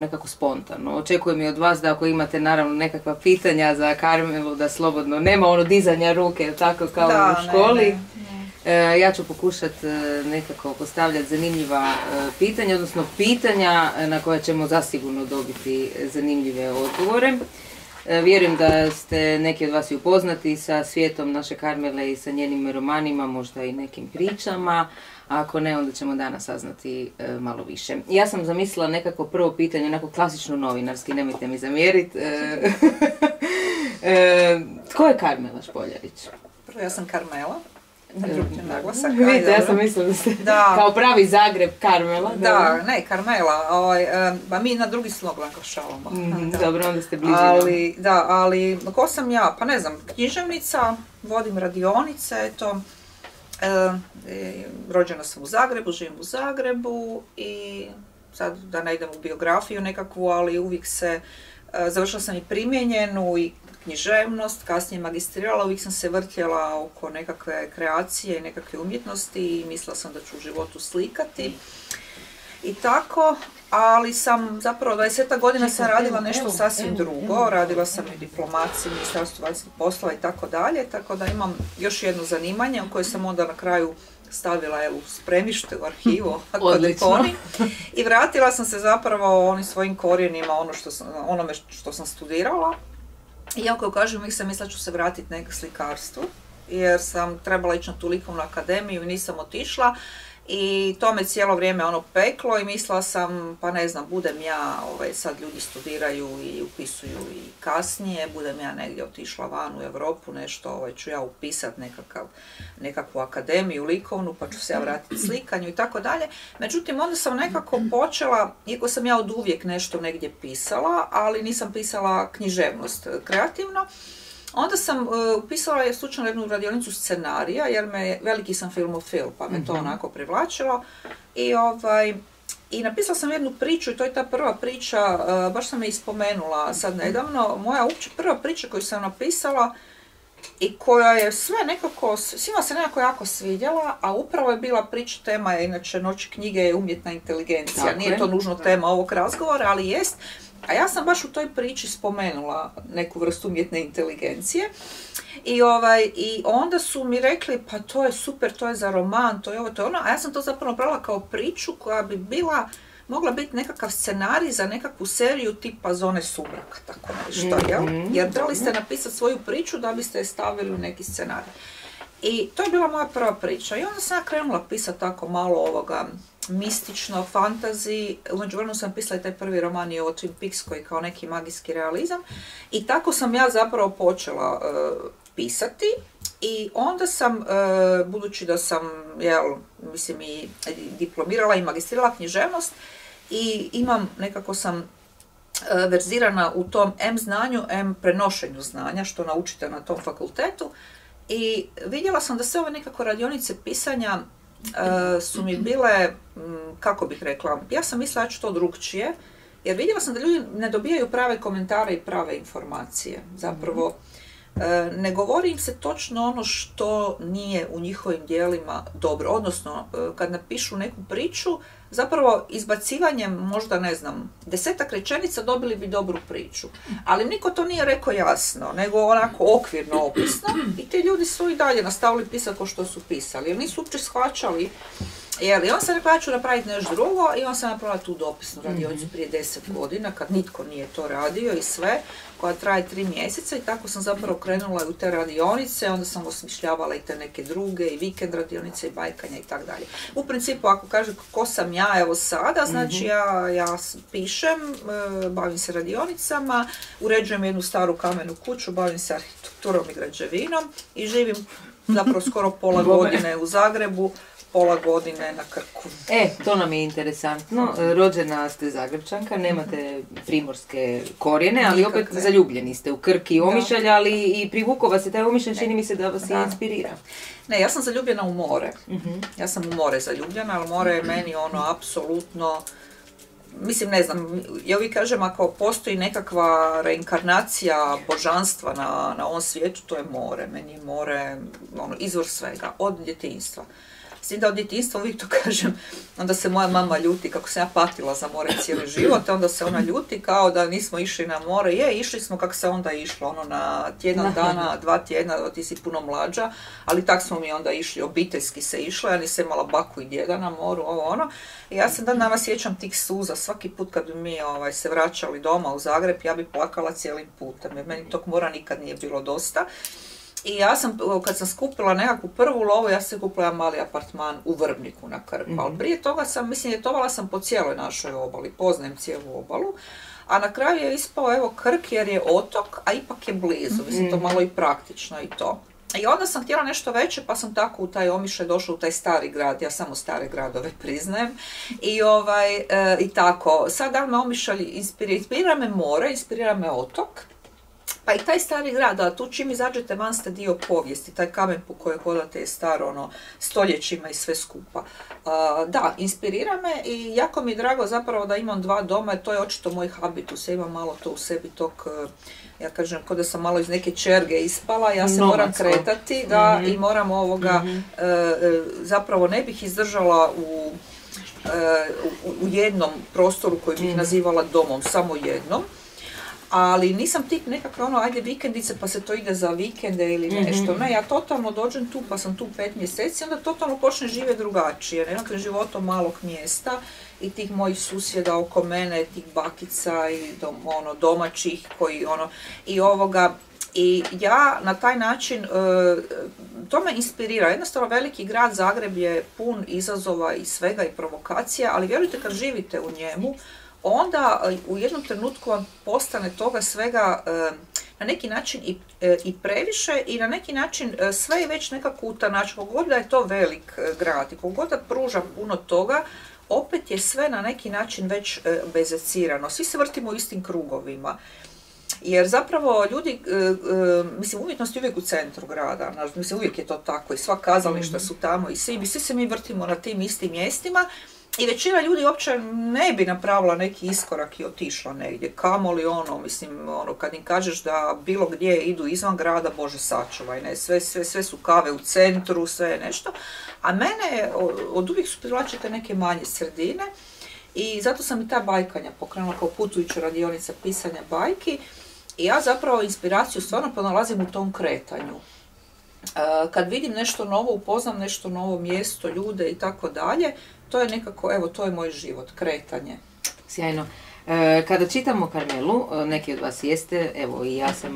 nekako spontano. Očekujem i od vas da ako imate naravno nekakva pitanja za Karmelu, da slobodno, nema ono dizanja ruke, tako kao u školi. E, ja ću pokušati e, nekako postavljati zanimljiva e, pitanja, odnosno pitanja na koja ćemo zasigurno dobiti zanimljive odgovore. Vjerujem da ste neki od vas i upoznati sa svijetom naše Karmele i sa njenim romanima, možda i nekim pričama. Ako ne, onda ćemo danas saznati e, malo više. Ja sam zamislila nekako prvo pitanje, onako klasično novinarski, nemojte mi zamjeriti. E, e, tko je Karmela Špoljarić? Prvo, ja sam Karmela. Naglasak, Vidite, ja sam mislila da ste da. kao pravi Zagreb Karmela. Da, ne, Karmela, ovaj, ba mi na drugi slog naglašavamo. Mm, dobro, onda ste bliži. Ali, da, ali ko sam ja? Pa ne znam, književnica, vodim radionice, eto, E, rođena sam u Zagrebu, živim u Zagrebu i sad da ne idem u biografiju nekakvu, ali uvijek se, e, završila sam i primjenjenu i književnost, kasnije magistrirala, uvijek sam se vrtjela oko nekakve kreacije i nekakve umjetnosti i mislila sam da ću u životu slikati. I tako, ali sam zapravo 20 godina sam radila nešto sasvim drugo, radila sam i diplomaciju, ministarstvu vanjskih poslova i tako dalje, tako da imam još jedno zanimanje u koje sam onda na kraju stavila u spremište u arhivu akadetoni i vratila sam se zapravo onim svojim korijenima ono što sam, onome što sam studirala. Iako kažem, uvijek sam mislila ću se vratiti na slikarstvu jer sam trebala ići na tu likovnu akademiju i nisam otišla i to me cijelo vrijeme ono peklo i mislila sam, pa ne znam, budem ja, ovaj, sad ljudi studiraju i upisuju i kasnije, budem ja negdje otišla van u Europu, nešto ovaj, ću ja upisat nekakav, nekakvu akademiju likovnu, pa ću se ja vratiti slikanju i tako dalje. Međutim, onda sam nekako počela, iako sam ja od uvijek nešto negdje pisala, ali nisam pisala književnost kreativno, Onda sam uh, upisala je slučajno jednu radionicu scenarija, jer me, veliki sam filmofil, pa me to mhm. onako privlačilo. I, ovaj, I napisala sam jednu priču i to je ta prva priča, uh, baš sam je ispomenula sad nedavno, moja uopće prva priča koju sam napisala i koja je sve nekako, svima se nekako jako svidjela, a upravo je bila priča, tema je inače Noć knjige je umjetna inteligencija, nije to nužno tema ovog razgovora, ali jest a ja sam baš u toj priči spomenula neku vrstu umjetne inteligencije. I, ovaj, I onda su mi rekli, pa to je super, to je za roman, to je ovo, to je ono. A ja sam to zapravo brala kao priču koja bi bila, mogla biti nekakav scenarij za nekakvu seriju tipa Zone sumraka, tako nešto, jel? Mhm. Jer trebali ste napisati svoju priču da biste je stavili u neki scenarij. I to je bila moja prva priča. I onda sam ja krenula pisati tako malo ovoga mistično, fantazi. U međuvremenu sam pisala i taj prvi roman i o Twin Peaks koji kao neki magijski realizam. I tako sam ja zapravo počela e, pisati. I onda sam, e, budući da sam, jel, mislim i diplomirala i magistrirala književnost i imam, nekako sam e, verzirana u tom M znanju, M prenošenju znanja, što naučite na tom fakultetu. I vidjela sam da se ove nekako radionice pisanja E, su mi bile, kako bih rekla, ja sam mislila da ću to drugčije, jer vidjela sam da ljudi ne dobijaju prave komentare i prave informacije. Zapravo, e, ne govori im se točno ono što nije u njihovim dijelima dobro. Odnosno, e, kad napišu neku priču, zapravo izbacivanjem možda ne znam desetak rečenica dobili bi dobru priču. Ali niko to nije rekao jasno, nego onako okvirno opisno i ti ljudi su i dalje nastavili pisati kao što su pisali. Jer nisu uopće shvaćali Jel, I on sam rekla, ja ću napraviti nešto drugo i on sam napravila tu dopisnu radionicu mhm. prije deset godina, kad nitko nije to radio i sve, koja traje tri mjeseca i tako sam zapravo krenula u te radionice, onda sam osmišljavala i te neke druge i vikend radionice i bajkanja i tako dalje. U principu, ako kaže ko sam ja, evo sada, znači mhm. ja, ja pišem, e, bavim se radionicama, uređujem jednu staru kamenu kuću, bavim se arhitekturom i građevinom i živim zapravo skoro pola godine u Zagrebu, pola godine na Krku. E, to nam je interesantno. Rođena ste Zagrebčanka, nemate primorske korijene, ali opet zaljubljeni ste u Krki i Omišalj, ali i privukao vas se taj Omišalj, čini mi se da vas da. inspirira. Ne, ja sam zaljubljena u more. Mhm. Ja sam u more zaljubljena, ali more je meni ono apsolutno mislim, ne znam, ja uvijek kažem, ako postoji nekakva reinkarnacija božanstva na, na ovom svijetu, to je more. Meni je more ono, izvor svega, od djetinstva. S da od djetinstva uvijek to kažem, onda se moja mama ljuti kako sam ja patila za more cijeli život, onda se ona ljuti kao da nismo išli na more. Je, išli smo kako se onda išlo, ono na tjedan dana, dva tjedna, ti si puno mlađa, ali tak smo mi onda išli, obiteljski se išlo, ja nisam imala baku i djeda na moru, ovo ono. I ja se dan nama sjećam tih suza, svaki put kad bi mi ovaj, se vraćali doma u Zagreb, ja bi plakala cijelim putem, jer meni tog mora nikad nije bilo dosta. I ja sam, kad sam skupila nekakvu prvu lovu, ja sam kupila mali apartman u Vrbniku na Krku. Ali mhm. prije toga sam, mislim, ljetovala sam po cijeloj našoj obali, poznajem cijelu obalu. A na kraju je ispao, evo, Krk jer je otok, a ipak je blizu. Mislim, to mhm. malo i praktično i to. I onda sam htjela nešto veće, pa sam tako u taj Omišaj došla u taj stari grad, ja samo stare gradove priznajem. I, ovaj, e, i tako, sad da me Omišalj inspirira, inspirira me more, inspirira me otok. Pa i taj stari grad, a tu čim izađete van ste dio povijesti, taj kamen po kojoj hodate je star ono, stoljećima i sve skupa. da, inspirira me i jako mi je drago zapravo da imam dva doma, to je očito moj habitus, ja imam malo to u sebi tog, e, ja kažem, kod da sam malo iz neke čerge ispala, ja se moram kretati, da, i mhm. moram ovoga, mhm. e, e, zapravo ne bih izdržala u u jednom prostoru koji bih mhm. nazivala domom, samo jednom ali nisam tip nekakve ono, ajde vikendice pa se to ide za vikende ili mhm. nešto. Ne, ja totalno dođem tu pa sam tu pet mjeseci, onda totalno počne žive drugačije. Nekakve životom malog mjesta i tih mojih susjeda oko mene, tih bakica i dom, ono, domaćih koji ono, i ovoga, i ja na taj način, e, to me inspirira. Jednostavno veliki grad Zagreb je pun izazova i svega i provokacija, ali vjerujte kad živite u njemu, onda e, u jednom trenutku vam postane toga svega e, na neki način i, e, i previše i na neki način sve je već nekako utanač. Kogod da je to velik grad i kogod da pruža puno toga, opet je sve na neki način već bezecirano. Svi se vrtimo u istim krugovima. Jer zapravo ljudi, mislim, umjetnost je uvijek u centru grada, mislim, uvijek je to tako i sva kazališta mhm. su tamo i svi, svi se mi vrtimo na tim istim mjestima i većina ljudi uopće ne bi napravila neki iskorak i otišla negdje. Kamoli ono, mislim, ono, kad im kažeš da bilo gdje idu izvan grada, bože sačuvaj, ne, sve, sve, sve su kave u centru, sve je nešto. A mene od uvijek su privlačite neke manje sredine i zato sam i ta bajkanja pokrenula kao putujuća radionica pisanja bajki. I ja zapravo inspiraciju stvarno pronalazim u tom kretanju. E, kad vidim nešto novo, upoznam nešto novo mjesto, ljude i tako dalje, to je nekako, evo, to je moj život, kretanje. Sjajno. E, kada čitamo Karmelu, e, neki od vas jeste, evo i ja sam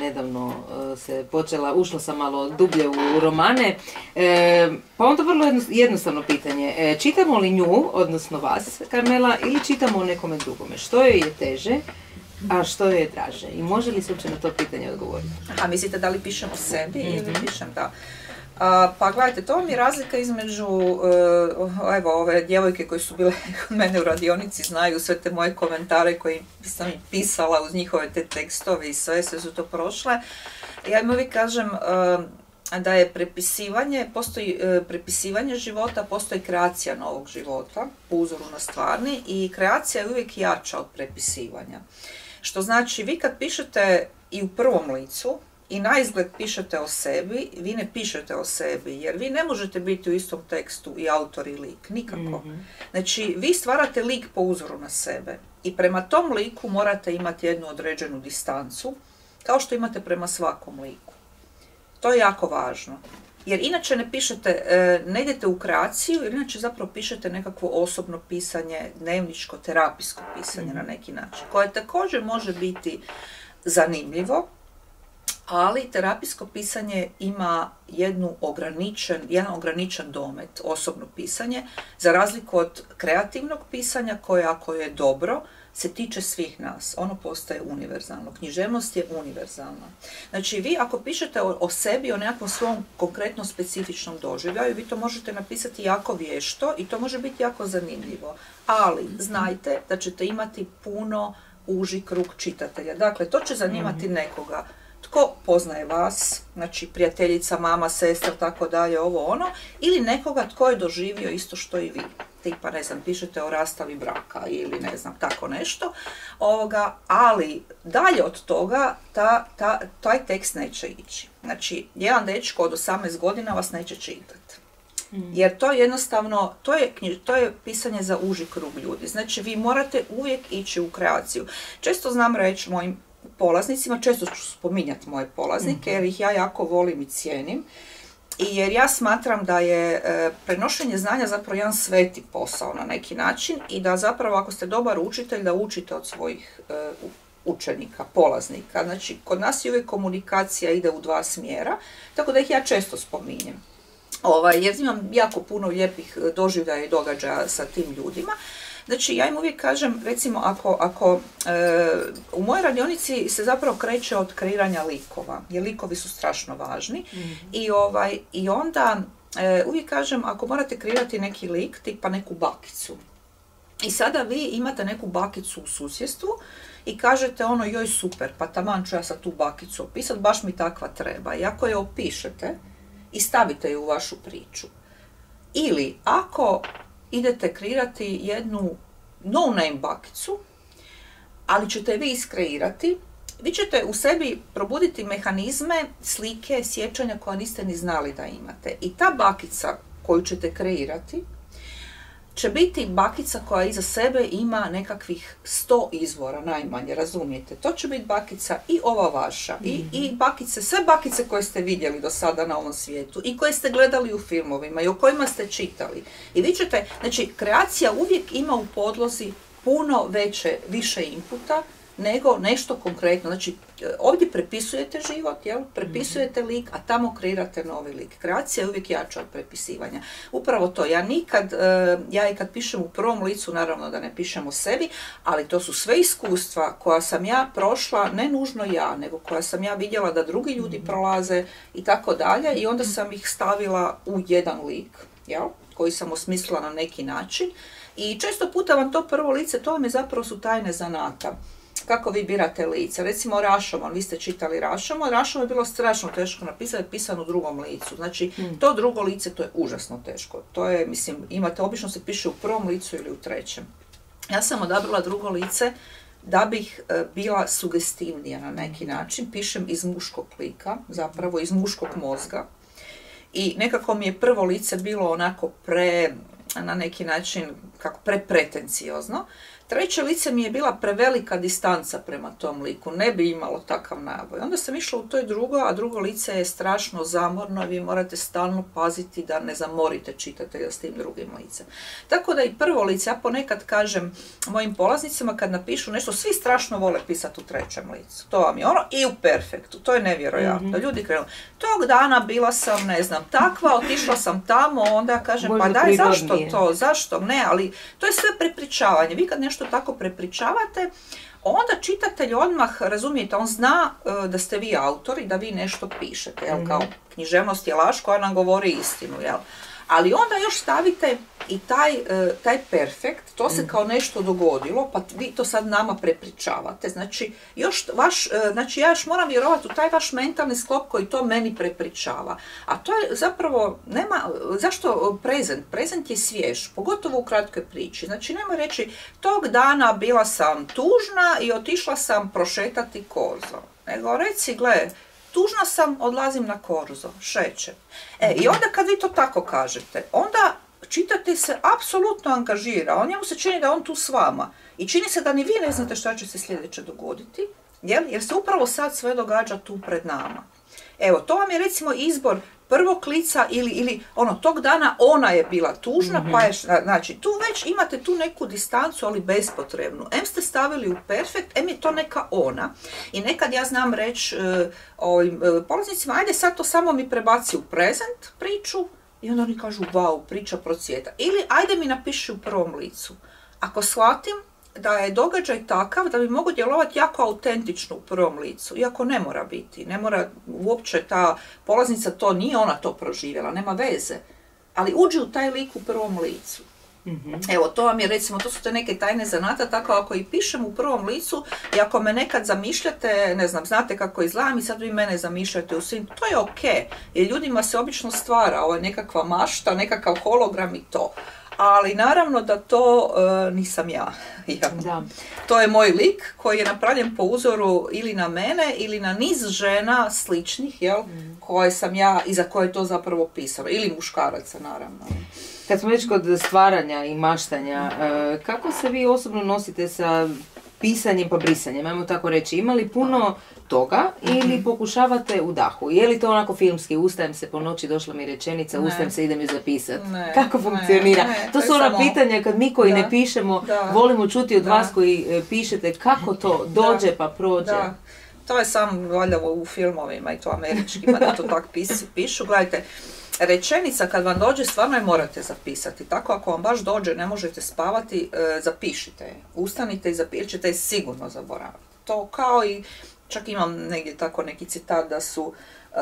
nedavno se počela, ušla sam malo dublje u romane, pa onda vrlo jednostavno pitanje, čitamo li nju, odnosno vas, Karmela, ili čitamo o nekome drugome? Što joj je teže, a što joj je draže? I može li se uopće na to pitanje odgovoriti? A mislite da li pišemo sebi ili mhm. pišem da? pa gledajte, to mi je razlika između, uh, evo, ove djevojke koje su bile kod mene u radionici znaju sve te moje komentare koje sam pisala uz njihove te tekstove i sve, sve su to prošle. Ja im uvijek kažem uh, da je prepisivanje, postoji uh, prepisivanje života, postoji kreacija novog života, po uzoru na stvarni i kreacija je uvijek jača od prepisivanja. Što znači, vi kad pišete i u prvom licu, i na izgled pišete o sebi, vi ne pišete o sebi, jer vi ne možete biti u istom tekstu i autor i lik, nikako. Mhm. Znači, vi stvarate lik po uzoru na sebe i prema tom liku morate imati jednu određenu distancu, kao što imate prema svakom liku. To je jako važno. Jer inače ne pišete, e, ne idete u kreaciju, jer inače zapravo pišete nekakvo osobno pisanje, dnevničko, terapijsko pisanje na mhm. neki način, koje također može biti zanimljivo, ali terapijsko pisanje ima jednu ograničen, jedan ograničen domet, osobno pisanje, za razliku od kreativnog pisanja koje ako je dobro, se tiče svih nas. Ono postaje univerzalno. Književnost je univerzalna. Znači, vi ako pišete o, o sebi, o nekakvom svom konkretno specifičnom doživljaju, vi to možete napisati jako vješto i to može biti jako zanimljivo. Ali znajte da ćete imati puno uži krug čitatelja. Dakle, to će zanimati mhm. nekoga tko poznaje vas, znači prijateljica, mama, sestra, tako dalje, ovo ono, ili nekoga tko je doživio isto što i vi. Tipa, ne znam, pišete o rastavi braka ili ne znam, tako nešto. Ovoga, ali dalje od toga ta, ta, taj tekst neće ići. Znači, jedan dečko od 18 godina vas neće čitati. Mm. Jer to je jednostavno, to je, to je pisanje za uži krug ljudi. Znači vi morate uvijek ići u kreaciju. Često znam reći mojim polaznicima, često ću spominjati moje polaznike mhm. jer ih ja jako volim i cijenim. Jer ja smatram da je e, prenošenje znanja zapravo jedan sveti posao na neki način i da zapravo ako ste dobar učitelj da učite od svojih e, učenika, polaznika. Znači, kod nas je uvijek komunikacija ide u dva smjera, tako da ih ja često spominjem. Ovaj, jer imam jako puno lijepih e, doživljaja i događaja sa tim ljudima. Znači, ja im uvijek kažem, recimo, ako, ako e, u mojoj radionici se zapravo kreće od kreiranja likova, jer likovi su strašno važni. Mhm. I, ovaj, I onda e, uvijek kažem, ako morate kreirati neki lik, tipa neku bakicu, i sada vi imate neku bakicu u susjedstvu i kažete ono, joj super, pa taman ću ja sad tu bakicu opisati, baš mi takva treba. I ako je opišete, i stavite ju u vašu priču. Ili ako idete kreirati jednu no-name bakicu, ali ćete vi iskreirati, vi ćete u sebi probuditi mehanizme, slike, sjećanja koja niste ni znali da imate. I ta bakica koju ćete kreirati, će biti bakica koja iza sebe ima nekakvih sto izvora najmanje, razumijete? To će biti bakica i ova vaša, i, i mhm. bakice, sve bakice koje ste vidjeli do sada na ovom svijetu i koje ste gledali u filmovima i o kojima ste čitali. I vi ćete, znači, kreacija uvijek ima u podlozi puno veće, više inputa nego nešto konkretno. Znači, ovdje prepisujete život, jel? prepisujete mhm. lik, a tamo kreirate novi lik. Kreacija je uvijek jača od prepisivanja. Upravo to, ja nikad, e, ja i kad pišem u prvom licu, naravno da ne pišem o sebi, ali to su sve iskustva koja sam ja prošla, ne nužno ja, nego koja sam ja vidjela da drugi ljudi mhm. prolaze i tako dalje i onda sam ih stavila u jedan lik, jel? koji sam osmislila na neki način. I često puta vam to prvo lice, to vam je zapravo su tajne zanata kako vi birate lice. Recimo Rašomon, vi ste čitali Rašomon, Rašomon je bilo strašno teško napisati, pisan u drugom licu. Znači, hmm. to drugo lice, to je užasno teško. To je, mislim, imate, obično se piše u prvom licu ili u trećem. Ja sam odabrala drugo lice da bih e, bila sugestivnija na neki način. Pišem iz muškog lika, zapravo iz muškog mozga. I nekako mi je prvo lice bilo onako pre, na neki način, kako prepretenciozno. Treće lice mi je bila prevelika distanca prema tom liku, ne bi imalo takav naboj. Onda sam išla u toj drugo, a drugo lice je strašno zamorno, vi morate stalno paziti da ne zamorite čitatelja s tim drugim licem. Tako da i prvo lice, ja ponekad kažem mojim polaznicima kad napišu nešto, svi strašno vole pisati u trećem licu. To vam je ono i u perfektu, to je nevjerojatno. mm Ljudi krenu, tog dana bila sam, ne znam, takva, otišla sam tamo, onda kažem, pa daj, zašto to, zašto, ne, ali to je sve prepričavanje. Vi kad nešto tako prepričavate, onda čitatelj odmah, razumijete, on zna e, da ste vi autori, da vi nešto pišete, jel, kao mhm. književnost je laž koja nam govori istinu, jel. Ali onda još stavite i taj, e, taj perfekt, to se mm. kao nešto dogodilo, pa vi to sad nama prepričavate. Znači, još vaš, e, znači ja još moram vjerovati u taj vaš mentalni sklop koji to meni prepričava. A to je zapravo, nema, zašto prezent? Prezent je svjež, pogotovo u kratkoj priči. Znači, nema reći, tog dana bila sam tužna i otišla sam prošetati korzo. Nego reci, gle, tužna sam, odlazim na korzo, šećem. E, i onda kad vi to tako kažete, onda čitatelj se apsolutno angažira, on njemu se čini da on tu s vama. I čini se da ni vi ne znate šta će se sljedeće dogoditi, jer se upravo sad sve događa tu pred nama. Evo, to vam je recimo izbor prvog lica ili, ili ono, tog dana ona je bila tužna, pa je, mhm. znači, tu već imate tu neku distancu, ali bespotrebnu. Em ste stavili u perfekt, em je to neka ona. I nekad ja znam reći uh, ovim uh, polaznicima, ajde sad to samo mi prebaci u prezent priču, i onda oni kažu, wow, priča procvjeta. Ili ajde mi napiši u prvom licu. Ako shvatim da je događaj takav da bi mogu djelovati jako autentično u prvom licu, iako ne mora biti, ne mora uopće ta polaznica to nije ona to proživjela, nema veze, ali uđi u taj lik u prvom licu. mm Evo, to vam je recimo, to su te neke tajne zanata, tako ako i pišem u prvom licu i ako me nekad zamišljate, ne znam, znate kako izgledam i sad vi mene zamišljate u svim, to je ok, jer ljudima se obično stvara ovo nekakva mašta, nekakav hologram i to ali naravno da to e, nisam ja. Da. To je moj lik koji je napravljen po uzoru ili na mene ili na niz žena sličnih, jel, mm. koje sam ja i za koje je to zapravo pisalo. Ili muškaraca, naravno. Kad smo već kod stvaranja i maštanja, e, kako se vi osobno nosite sa pisanjem pa brisanjem, ajmo tako reći, imali puno toga ili mhm. pokušavate u dahu? Je li to onako filmski, ustajem se po noći, došla mi rečenica, ne. ustajem se, idem ju zapisati? Kako funkcionira? to, su ona pitanja kad mi koji ne pišemo, volimo čuti od vas koji e, pišete kako to dođe pa prođe. To je samo valjda u filmovima i to američkima da to tako pišu. Gledajte, rečenica kad vam dođe stvarno je morate zapisati. Tako ako vam baš dođe ne možete spavati, e, zapišite je. Ustanite i zapišite je sigurno zaboraviti. To kao i, čak imam negdje tako neki citat da su e,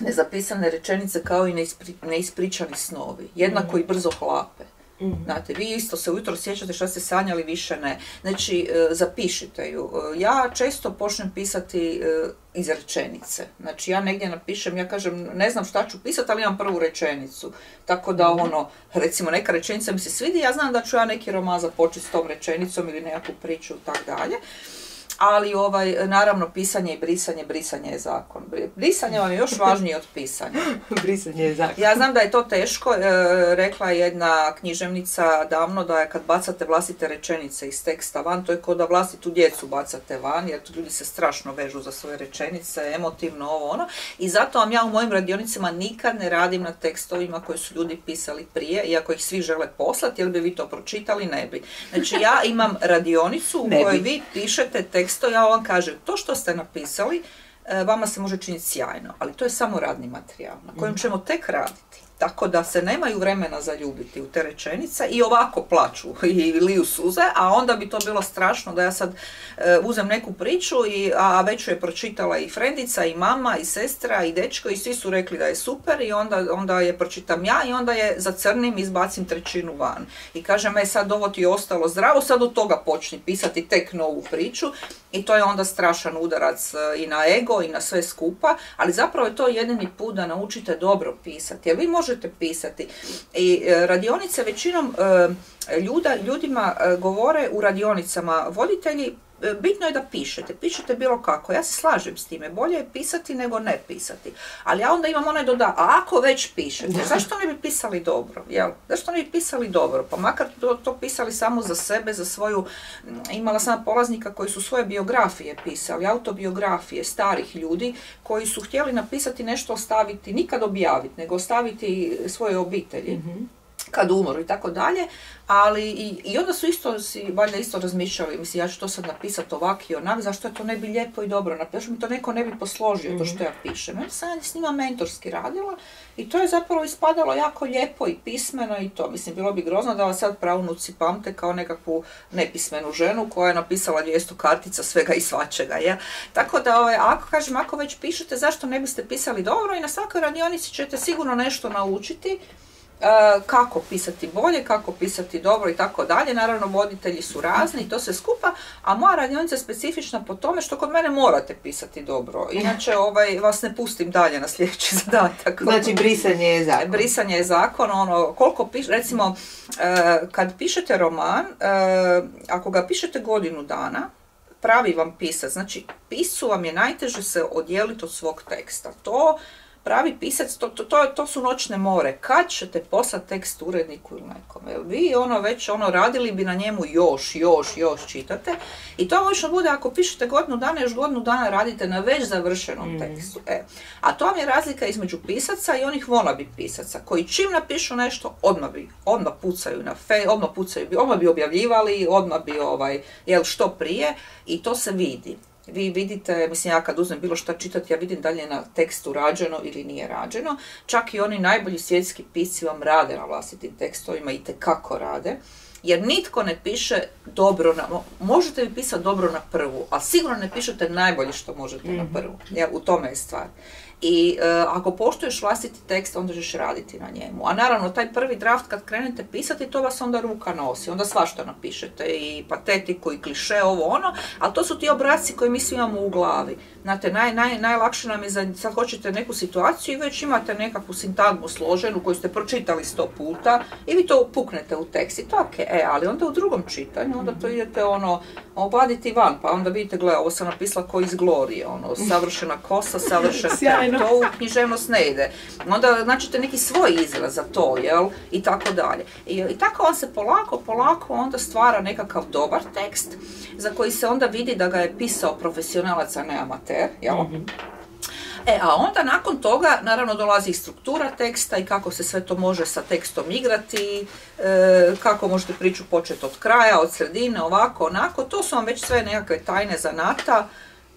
nezapisane rečenice kao i neispričani snovi. Jednako i brzo hlape. Mhm. Znate, vi isto se ujutro sjećate što ste sanjali, više ne. Znači, e, zapišite ju. Ja često počnem pisati e, iz rečenice. Znači, ja negdje napišem, ja kažem, ne znam šta ću pisati, ali imam prvu rečenicu. Tako da, mhm. ono, recimo, neka rečenica mi se svidi, ja znam da ću ja neki roman započeti s tom rečenicom ili nekakvu priču i tako dalje ali ovaj, naravno pisanje i brisanje, brisanje je zakon. Brisanje vam je još važnije od pisanja. brisanje je zakon. Ja znam da je to teško, e, rekla je jedna književnica davno da je kad bacate vlastite rečenice iz teksta van, to je kao da vlastitu djecu bacate van, jer ljudi se strašno vežu za svoje rečenice, emotivno ovo ono. I zato vam ja u mojim radionicama nikad ne radim na tekstovima koje su ljudi pisali prije, iako ih svi žele poslati, jer bi vi to pročitali, ne bi. Znači ja imam radionicu u kojoj vi pišete tekst teksto, ja vam kažem, to što ste napisali, e, vama se može činiti sjajno, ali to je samo radni materijal na kojem mhm. ćemo tek raditi. Tako da se nemaju vremena zaljubiti u te rečenice i ovako plaću i liju suze, a onda bi to bilo strašno da ja sad e, uzem neku priču, a već je pročitala i frendica i mama i sestra i dečko i svi su rekli da je super i onda, onda je pročitam ja i onda je zacrnim i izbacim trećinu van. I kažem, e sad ovo ti je ostalo zdravo, sad od toga počni pisati tek novu priču i to je onda strašan udarac e, i na ego i na sve skupa, ali zapravo je to jedini put da naučite dobro pisati, jer vi možete pisati. I e, radionice većinom e, ljuda, ljudima govore u radionicama voditelji E, bitno je da pišete, pišete bilo kako. Ja se slažem s time, bolje je pisati nego ne pisati. Ali ja onda imam onaj doda, a ako već pišete, zašto ne bi pisali dobro? Jel? Zašto ne bi pisali dobro? Pa makar to, to pisali samo za sebe, za svoju... Imala sam polaznika koji su svoje biografije pisali, autobiografije starih ljudi koji su htjeli napisati nešto ostaviti, nikad objaviti, nego ostaviti svoje obitelji. mm kad umoru i tako dalje, ali i, i onda su isto, si valjda isto razmišljali, mislim ja ću to sad napisati ovak i onak, zašto je to ne bi lijepo i dobro napisao, mi to neko ne bi posložio to što mhm. ja pišem. Ja sam s njima mentorski radila i to je zapravo ispadalo jako lijepo i pismeno i to, mislim bilo bi grozno da vas sad pravunuci pamte kao nekakvu nepismenu ženu koja je napisala 200 kartica svega i svačega, ja. Tako da, ovaj, ako kažem, ako već pišete, zašto ne biste pisali dobro i na svakoj radionici ćete sigurno nešto naučiti, kako pisati bolje, kako pisati dobro i tako dalje. Naravno, voditelji su razni i to se skupa, a moja radionica je specifična po tome što kod mene morate pisati dobro. Inače, ovaj, vas ne pustim dalje na sljedeći zadatak. Znači, brisanje je zakon. Brisanje je zakon, ono, koliko piš, recimo, e, kad pišete roman, e, ako ga pišete godinu dana, pravi vam pisac, znači pisu vam je najteže se odjeliti od svog teksta. To pravi pisac, to, to, to, su noćne more. Kad ćete poslati tekst uredniku ili nekome? Vi ono već ono radili bi na njemu još, još, još čitate. I to obično bude ako pišete godinu dana, još godinu dana radite na već završenom mm. tekstu. E. A to vam je razlika između pisaca i onih wannabe pisaca, koji čim napišu nešto, odmah bi, odmah pucaju na fe, odmah pucaju, odmah bi objavljivali, odmah bi ovaj, jel što prije i to se vidi vi vidite, mislim ja kad uzmem bilo što čitati, ja vidim da li je na tekstu rađeno ili nije rađeno. Čak i oni najbolji svjetski pisci vam rade na vlastitim tekstovima i kako rade. Jer nitko ne piše dobro na, možete vi pisati dobro na prvu, a sigurno ne pišete najbolje što možete na mhm. prvu. Jer u tome je stvar. I e, ako poštuješ vlastiti tekst, onda ćeš raditi na njemu. A naravno, taj prvi draft kad krenete pisati, to vas onda ruka nosi. Onda svašta napišete i patetiku i kliše, ovo ono. Ali to su ti obraci koje mi svi imamo u glavi. Znate, naj, naj, najlakše nam je, za, sad hoćete neku situaciju i već imate nekakvu sintagmu složenu koju ste pročitali sto puta i vi to puknete u tekst i to ok, e, ali onda u drugom čitanju, onda to idete ono, obaditi van, pa onda vidite, gle, ovo sam napisala ko iz Glorije, ono, savršena kosa, savršena, to u književnost ne ide. Onda naćete neki svoj izraz za to, jel, i tako dalje. I, I tako on se polako, polako onda stvara nekakav dobar tekst, za koji se onda vidi da ga je pisao profesionalac, a ne amater, jel? Mhm. E, a onda nakon toga, naravno, dolazi i struktura teksta i kako se sve to može sa tekstom igrati, e, kako možete priču početi od kraja, od sredine, ovako, onako. To su vam već sve nekakve tajne zanata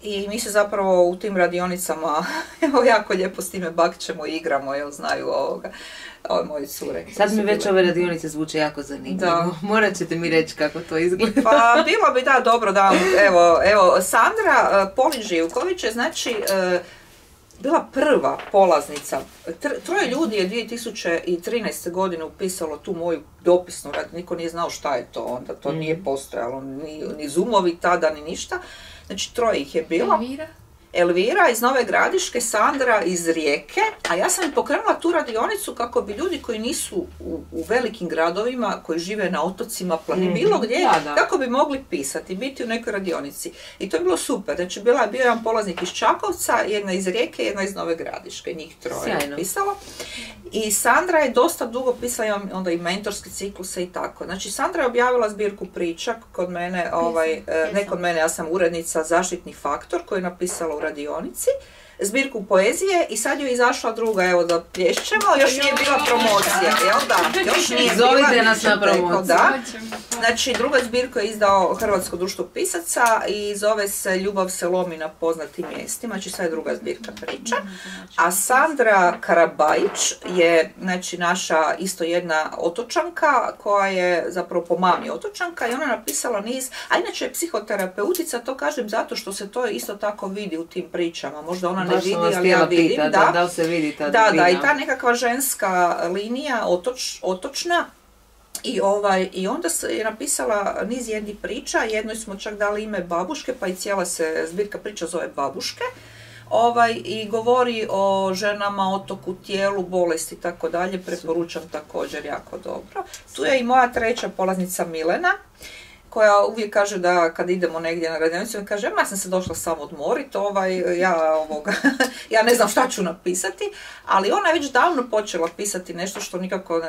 i mi se zapravo u tim radionicama evo, jako lijepo s time bakćemo i igramo, jel znaju ovoga ove moje cure. Sad mi već ove radionice zvuče jako zanimljivo. Da. Morat ćete mi reći kako to izgleda. Pa bilo bi da dobro da evo, evo Sandra uh, Polin Živković je znači e, bila prva polaznica. Troje ljudi je 2013. godine upisalo tu moju dopisnu rad, niko nije znao šta je to onda, to nije mhm. postojalo, ni, ni zoomovi tada, ni ništa. Znači troje ih je bilo. Elvira iz Nove Gradiške, Sandra iz Rijeke, a ja sam pokrenula tu radionicu kako bi ljudi koji nisu u, u velikim gradovima, koji žive na otocima, plani, mm bilo gdje, kako bi mogli pisati, biti u nekoj radionici. I to je bilo super. Znači, bila je bio jedan polaznik iz Čakovca, jedna iz Rijeke, jedna iz Nove Gradiške, njih troje Sjajno. pisalo. I Sandra je dosta dugo pisala onda i mentorske cikluse i tako. Znači, Sandra je objavila zbirku priča kod mene, ovaj, e, ne kod mene, ja sam urednica Zaštitni faktor koji je napisala u radionici zbirku poezije i sad je izašla druga, evo da plješćemo, još nije bila promocija, jel da? Još nije Zovite bila, nas na promociju. Da. Znači, druga zbirka je izdao Hrvatsko društvo pisaca i zove se Ljubav se lomi na poznatim mjestima, znači sad je druga zbirka priča. A Sandra Karabajić je, znači, naša isto jedna otočanka koja je zapravo po mami otočanka i ona napisala niz, a inače je psihoterapeutica, to kažem zato što se to isto tako vidi u tim pričama. Možda ona ne vidi, ali ja vidim. da, da, se vidi ta Da, da, i ta nekakva ženska linija otoč, otočna i, ovaj, I onda se je napisala niz jednih priča, jednoj smo čak dali ime Babuške, pa i cijela se zbirka priča zove Babuške. Ovaj, I govori o ženama, otoku, tijelu, bolesti i tako dalje, preporučam također jako dobro. Tu je i moja treća polaznica Milena, koja uvijek kaže da kad idemo negdje na radionicu, kaže ja sam se došla samo odmoriti, ovaj, ja, ovoga, ja ne znam šta ću napisati, ali ona je već davno počela pisati nešto što nikako,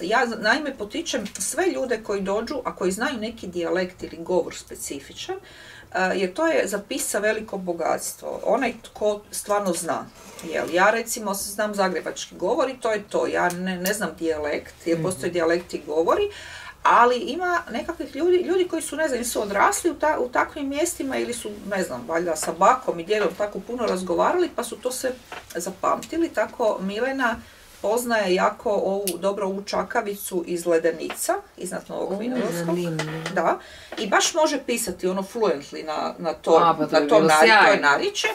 ja naime potičem sve ljude koji dođu, a koji znaju neki dijalekt ili govor specifičan, eh, jer to je za pisa veliko bogatstvo. Onaj tko stvarno zna. Jel, ja recimo znam zagrebački govor i to je to. Ja ne, ne znam dijalekt, jer mhm. postoje dijalekti i govori, ali ima nekakvih ljudi, ljudi koji su, ne znam, su odrasli u, ta, u takvim mjestima ili su, ne znam, valjda sa bakom i djedom tako puno razgovarali pa su to se zapamtili. Tako Milena poznaje jako ovu, dobro ovu čakavicu iz Ledenica, iznad Novog Vinodolskog. Da. I baš može pisati ono fluently na, na to, A, pa to na tom nariče.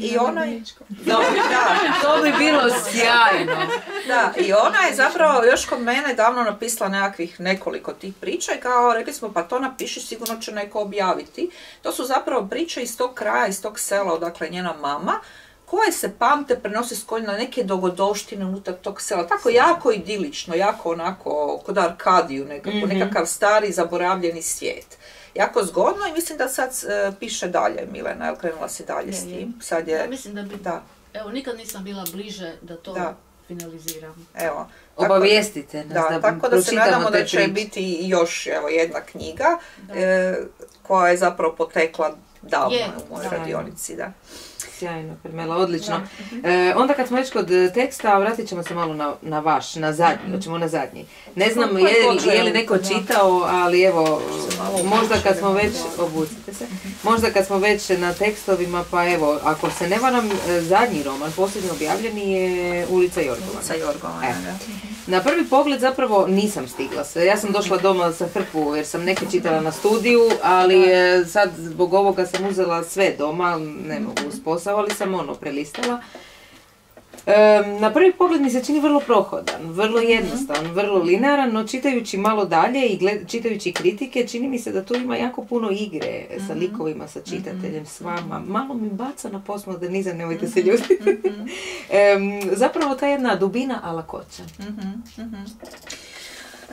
I ona je... Da, to bi bilo sjajno. Da, i ona je zapravo još kod mene davno napisala nekakvih nekoliko tih priča i kao rekli smo pa to napiši sigurno će neko objaviti. To su zapravo priče iz tog kraja, iz tog sela odakle njena mama koje se pamte, prenose s koljena neke dogodovštine unutar tog sela. Tako jako idilično, jako onako kod Arkadiju, nekako, mm nekakav stari zaboravljeni svijet. Jako zgodno i mislim da sad uh, piše dalje Milena, jel krenula si dalje s tim. Sad je, mislim da bi, da. evo nikad nisam bila bliže da to da. finaliziram. Evo. Obavijestite nas da, da tako da se nadamo da će biti još evo, jedna knjiga e, koja je zapravo potekla davno u mojoj radionici. Da. Sjajno, Karmela, odlično. E, onda kad smo već kod e, teksta, vratit ćemo se malo na, na vaš, na zadnji, hoćemo na zadnji. Ne znam je, je li neko čitao, ali evo, možda kad smo već, obucite se, možda kad smo već na tekstovima, pa evo, ako se ne varam, e, zadnji roman, posljednji objavljeni je Ulica Jorgovana. Ulica Jorgovana, Na prvi pogled zapravo nisam stigla sve. Ja sam došla doma sa hrpu jer sam neke čitala na studiju, ali sad zbog ovoga sam uzela sve doma, ne mogu posao, ali sam ono prelistala na prvi pogled mi se čini vrlo prohodan, vrlo mhm. jednostavan, vrlo linearan, no čitajući malo dalje i čitajući kritike, čini mi se da tu ima jako puno igre sa mhm. likovima, sa čitateljem, mhm. s vama. Malo mi baca na postmodernizam, nemojte se ljudi. zapravo ta jedna dubina, a lakoća.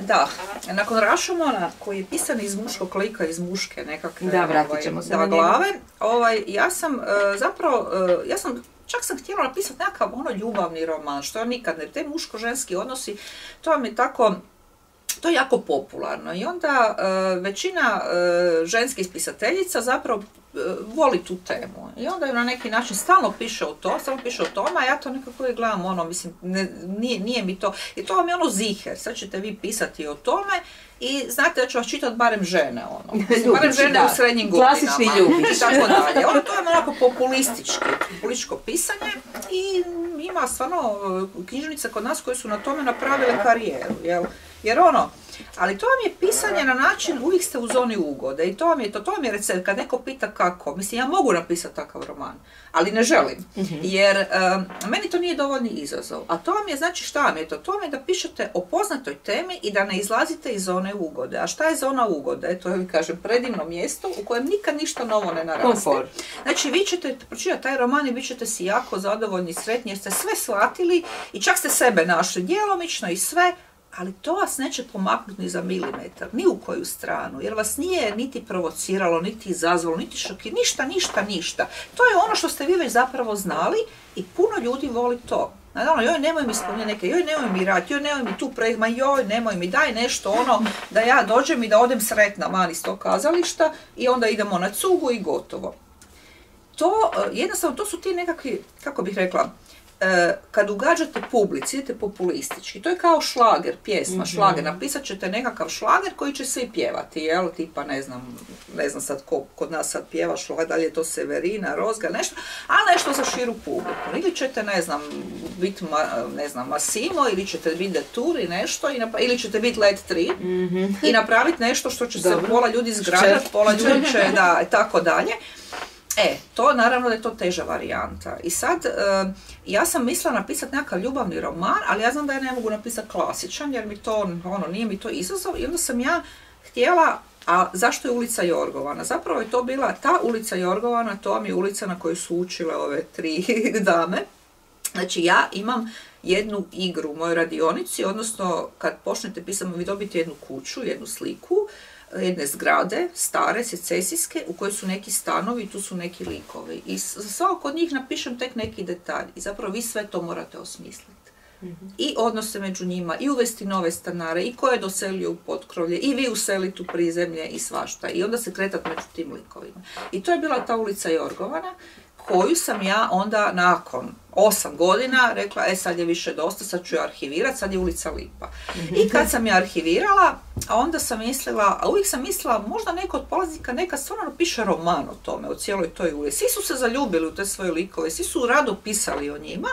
Da, nakon Rašomona koji je pisan iz muškog lika, iz muške nekakve da, vratit ovaj, se da, glave, ovaj, ja sam e, zapravo, e, ja sam čak sam htjela napisati nekakav ono ljubavni roman, što ja nikad ne, te muško-ženski odnosi, to vam je tako, to je jako popularno. I onda e, većina e, ženskih pisateljica zapravo voli tu temu i onda ju na neki način stalno piše o to, stalno piše o tome, a ja to nekako i gledam ono, mislim, nije, nije mi to, i to vam je ono ziher, sad ćete vi pisati o tome i znate da ću vas čitati barem žene, ono. barem žene u srednjim godinama. Klasični ljubić. I tako dalje. Ono, to je onako populistički, populističko pisanje i ima stvarno knjižnice kod nas koje su na tome napravile karijeru, jel? Jer ono, ali to vam je pisanje na način, uvijek ste u zoni ugode i to vam je to, to vam je recept, kad neko pita kako, mislim ja mogu napisati takav roman, ali ne želim, mhm. jer meni to nije dovoljni izazov, a to vam je, znači šta vam je to? To vam je da pišete o poznatoj temi i da ne izlazite iz zone ugode, a šta je zona ugode? To je, kažem, predivno mjesto u kojem nikad ništa novo ne naraste. Znači vi ćete pročitati taj roman i bit ćete si jako zadovoljni, sretni jer ste sve shvatili i čak ste sebe našli djelomično i sve, ali to vas neće pomaknuti ni za milimetar, ni u koju stranu, jer vas nije niti provociralo, niti izazvalo, niti šoki, ništa, ništa, ništa. To je ono što ste vi već zapravo znali i puno ljudi voli to. Naravno, joj, nemoj mi spominjati neke, joj, nemoj mi raditi, joj, nemoj mi tu pre, ma joj, nemoj mi, daj nešto ono, da ja dođem i da odem sretna van iz tog kazališta i onda idemo na cugu i gotovo. To, eh, jednostavno, to su ti nekakvi, kako bih rekla, E, kad ugađate publici, idete populistički, to je kao šlager, pjesma, mm šlager, napisat ćete nekakav šlager koji će svi pjevati, jel, tipa ne znam, ne znam sad ko kod nas sad pjeva šlager, da li je to Severina, Rozga, nešto, a nešto za širu publiku. Ili ćete, ne znam, biti, ne znam, Masimo, ili ćete biti Deturi, nešto, ili ćete biti Let 3 mm i napraviti nešto što će se pola ljudi zgradati, pola ljudi će, da, tako dalje. E, to naravno da je to teža varijanta. I sad, e, ja sam mislila napisati nekakav ljubavni roman, ali ja znam da ja ne mogu napisati klasičan, jer mi to, ono, nije mi to izazov. I onda sam ja htjela, a zašto je ulica Jorgovana? Zapravo je to bila ta ulica Jorgovana, to vam je ulica na kojoj su učile ove tri dame. Znači, ja imam jednu igru u mojoj radionici, odnosno kad počnete pisati, vi dobiti jednu kuću, jednu sliku, jedne zgrade, stare, secesijske, u kojoj su neki stanovi, tu su neki likovi. I za svakog od njih napišem tek neki detalj. I zapravo vi sve to morate osmisliti. Mhm. I odnose među njima, i uvesti nove stanare, i ko je doselio u potkrovlje, i vi useliti u prizemlje i svašta. I onda se kretati među tim likovima. I to je bila ta ulica Jorgovana, koju sam ja onda nakon osam godina rekla, e sad je više dosta, sad ću je arhivirati, sad je ulica Lipa. I mhm. kad sam je arhivirala, onda sam mislila, a uvijek sam mislila, možda neko od polaznika neka stvarno piše roman o tome, o cijeloj toj ulici. Svi su se zaljubili u te svoje likove, svi su rado pisali o njima,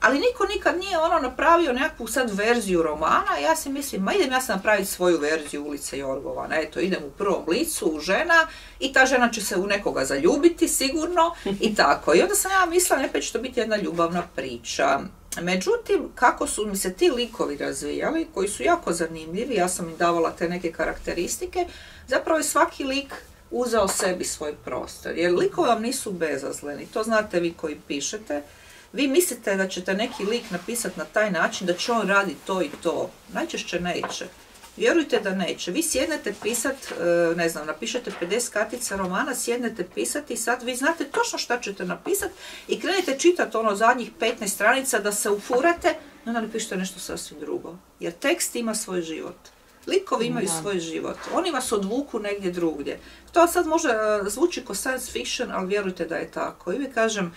ali niko nikad nije ono napravio nekakvu sad verziju romana, ja si mislim, ma idem ja sam napraviti svoju verziju ulice Jorgovana, eto idem u prvom licu u žena i ta žena će se u nekoga zaljubiti sigurno i tako. I onda sam ja mislila, nekad će to biti jedna ljubavna priča. Međutim, kako su mi se ti likovi razvijali, koji su jako zanimljivi, ja sam im davala te neke karakteristike, zapravo je svaki lik uzeo sebi svoj prostor. Jer likovi vam nisu bezazleni, to znate vi koji pišete, vi mislite da ćete neki lik napisati na taj način da će on raditi to i to. Najčešće neće. Vjerujte da neće. Vi sjednete pisat, e, ne znam, napišete 50 kartica romana, sjednete pisati i sad vi znate točno šta ćete napisati i krenete čitati ono zadnjih 15 stranica da se ufurate i onda napišete nešto sasvim drugo. Jer tekst ima svoj život. Likovi imaju svoj život. Oni vas odvuku negdje drugdje. To sad može e, zvuči kao science fiction, ali vjerujte da je tako. I vi kažem,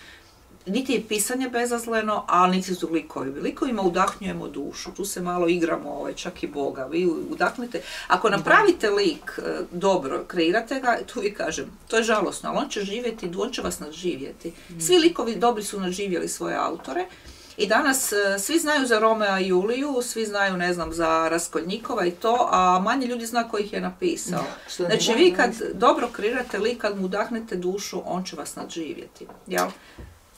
niti je pisanje bezazleno, ali niti su likovi. Likovima udahnjujemo dušu, tu se malo igramo ovaj, čak i Boga. Vi udahnite. Ako napravite lik e, dobro, kreirate ga, tu vi kažem, to je žalosno, ali on će živjeti, on će vas nadživjeti. Mm. Svi likovi dobri su nadživjeli svoje autore I danas e, svi znaju za Romea i Juliju, svi znaju, ne znam, za Raskolnikova i to, a manje ljudi zna ko ih je napisao. Znači, vi kad dobro kreirate lik, kad mu udahnete dušu, on će vas nadživjeti. Jel?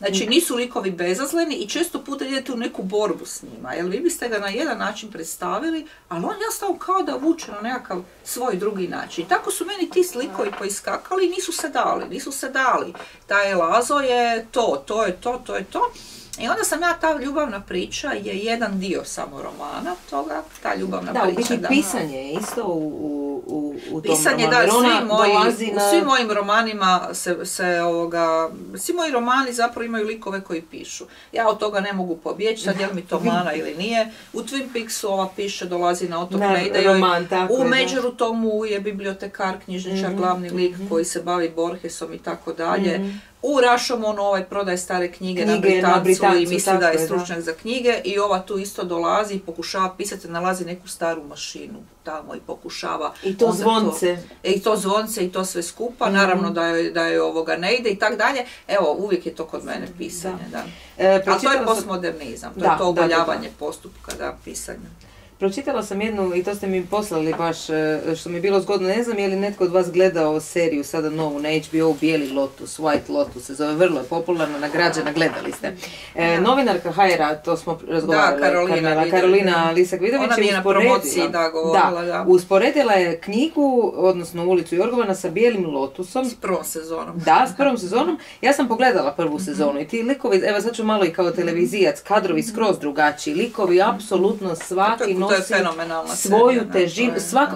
Znači nisu likovi bezazleni i često puta idete u neku borbu s njima, jer vi biste ga na jedan način predstavili, ali on jednostavno kao da vuče na nekakav svoj drugi način. I tako su meni ti slikovi koji skakali nisu se dali, nisu se dali. Taj Lazo je to, to je to, to je to. I onda sam ja, ta ljubavna priča je jedan dio samo romana toga, ta ljubavna da, priča. Da, pisanje je isto u, u, u tom pisanje, romanu. Da, svi moji, u svim mojim romanima se, se ovoga, svi moji romani zapravo imaju likove koji pišu. Ja od toga ne mogu pobjeći, sad je li mi to mana ili nije. U Twin Peaksu ova piše, dolazi na otok, ne ide roman, tako U Međeru tomu je bibliotekar, knjižničar, mm glavni lik mm koji se bavi Borgesom i tako dalje. Mhm u Rašomonu ovaj prodaje stare knjige, knjige na, Britancu, i misli da je stručnjak za knjige i ova tu isto dolazi i pokušava pisati, nalazi neku staru mašinu tamo i pokušava. I to zvonce. To, I to zvonce i to sve skupa, mm. naravno da je, da je ovoga ne ide i tak dalje. Evo, uvijek je to kod mene pisanje, da. da. E, Ali to je postmodernizam, to je to oboljavanje postupka, da, pisanja. Pročitala sam jednu, i to ste mi poslali baš, e, što mi je bilo zgodno, ne znam je li netko od vas gledao seriju sada novu na HBO, Bijeli Lotus, White Lotus, se zove vrlo je popularna, nagrađena, gledali ste. E, novinarka Hajra, to smo razgovarali, da, Karolina, Karolina Lisak Vidović Ona mi je na promociji da govorila, da. Usporedila je knjigu, odnosno ulicu Jorgovana sa Bijelim Lotusom. S prvom sezonom. Da, s prvom sezonom. Ja sam pogledala prvu mhm. sezonu i ti likovi, evo sad ću malo i kao televizijac, kadrovi skroz drugačiji, likovi apsolutno svaki to je fenomenalna svoju težinu,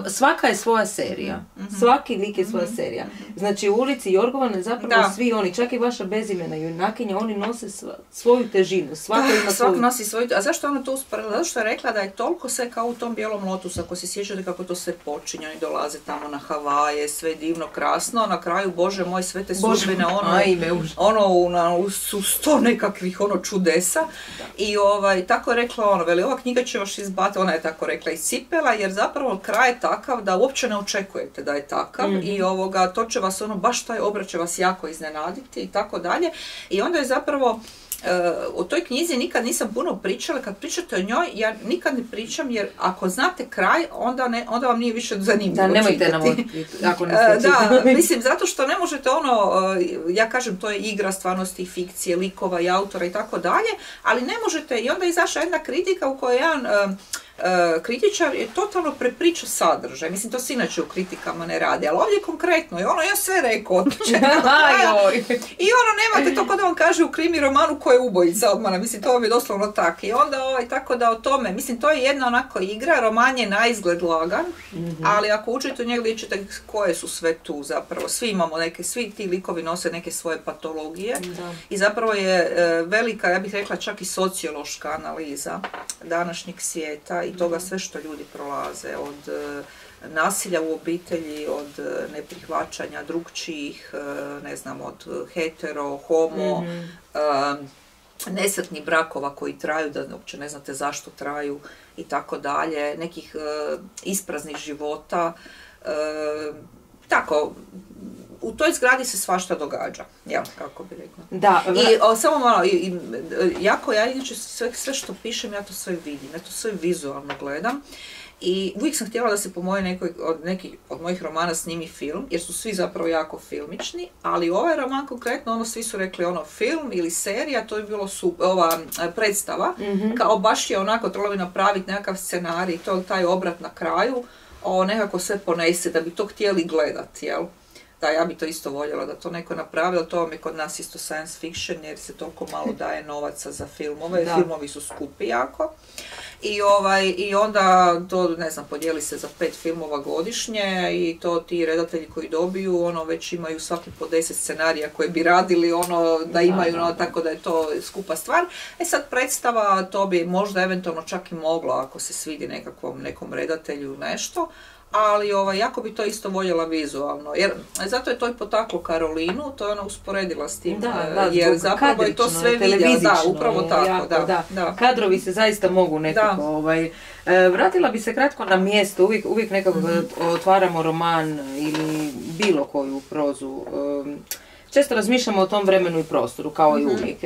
svaka je svoja serija. Mhm. Svaki lik je svoja mhm. serija. Znači u ulici Jorgovane zapravo svi oni, čak i vaša bezimena junakinja, oni nose svoju težinu. Svaka ima svak nosi svoju, a zašto ona to usporedila? Zato što je rekla da je toliko sve kao u tom bijelom lotusu, ako se sjećate kako to sve počinje, oni dolaze tamo na Havaje, sve divno, krasno, a na kraju, bože moj, sve te sudbine, ono, ajme, ono, na, su sto nekakvih ono čudesa. I ovaj, tako je rekla ono, veli, ova knjiga će još izbati, ona je tako rekla i cipela, jer zapravo kraj je takav da uopće ne očekujete da je takav mhm. i ovoga, to će vas ono, baš taj obrat će vas jako iznenaditi i tako dalje. I onda je zapravo o toj knjizi nikad nisam puno pričala, kad pričate o njoj, ja nikad ne pričam jer ako znate kraj, onda, ne, onda vam nije više zanimljivo Da, nemojte nam ako ne Da, mislim, zato što ne možete ono, ja kažem, to je igra stvarnosti, fikcije, likova i autora i tako dalje, ali ne možete, i onda je izašla jedna kritika u kojoj jedan E, kritičar je totalno prepriča sadržaj. Mislim, to se inače u kritikama ne radi, ali ovdje konkretno je ono, ja sve rekao I ono, nemate to kod on kaže u krimi romanu ko je ubojica odmah, mislim, to je doslovno tako. I onda, ovaj, tako da o tome, mislim, to je jedna onako igra, roman je na izgled lagan, mhm. ali ako učite u njega vidjet koje su sve tu zapravo. Svi imamo neke, svi ti likovi nose neke svoje patologije i zapravo je e, velika, ja bih rekla čak i sociološka analiza današnjeg svijeta i toga sve što ljudi prolaze, od e, nasilja u obitelji, od e, neprihvaćanja drugčijih, e, ne znam, od hetero, homo, mm nesretnih brakova koji traju, da uopće ne znate zašto traju i tako dalje, nekih ispraznih života, tako, u toj zgradi se svašta događa, ja, kako bi rekla. Da. I samo malo, i, jako ja inače sve, sve što pišem, ja to sve vidim, ja to sve vizualno gledam. I uvijek sam htjela da se po mojoj nekoj, od neki od mojih romana snimi film, jer su svi zapravo jako filmični, ali ovaj roman konkretno, ono svi su rekli ono film ili serija, to je bilo su, ova predstava, mm kao baš je onako trebalo bi napraviti nekakav scenarij, to taj obrat na kraju, o, nekako sve ponese da bi to htjeli gledati, jel? Da, ja bi to isto voljela da to neko napravi, ali to vam je kod nas isto science fiction jer se toliko malo daje novaca za filmove, da. filmovi su skupi jako. I, ovaj, I onda to, ne znam, podijeli se za pet filmova godišnje i to ti redatelji koji dobiju, ono, već imaju svaki po deset scenarija koje bi radili, ono, da imaju, ono, tako da je to skupa stvar. E sad predstava, to bi možda eventualno čak i moglo ako se svidi nekakvom, nekom redatelju nešto, ali ovaj, jako bi to isto voljela vizualno. Jer zato je to i potaklo Karolinu, to je ona usporedila s tim, da, da, jer zapravo je to sve vidjela, da, upravo tako, da, da, Kadrovi se zaista mogu nekako, ovaj, e, vratila bi se kratko na mjesto, uvijek, uvijek nekako mm otvaramo roman ili bilo koju prozu, često razmišljamo o tom vremenu i prostoru, kao i mhm. uvijek.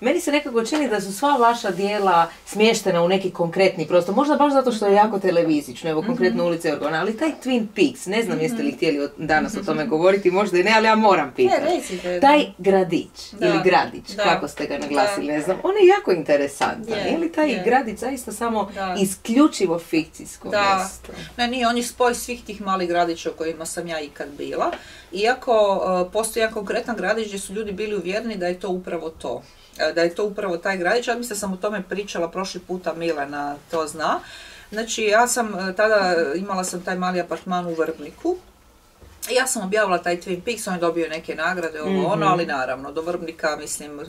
meni se nekako čini da su sva vaša dijela smještena u neki konkretni prostor, možda baš zato što je jako televizično, evo konkretno mm ulice Orgona, ali taj Twin Peaks, ne znam jeste li mhm. htjeli danas o tome govoriti, možda i ne, ali ja moram pitati. Taj gradić ili gradić, kako ste ga naglasili, ne znam, on je jako interesantan. Je, li taj gradić zaista samo isključivo fikcijsko mjesto? Ne, nije, on je spoj svih tih malih gradića u kojima sam ja ikad bila. Iako uh, postoji jedan konkretan gradić gdje su ljudi bili uvjereni da je to upravo to. E, da je to upravo taj gradić. Ja mislim da sam o tome pričala prošli puta, Milena to zna. Znači, ja sam e, tada, imala sam taj mali apartman u Vrbniku, ja sam objavila taj Twin Peaks, on je dobio neke nagrade, ovo ono, mhm. ali naravno, do Vrbnika, mislim,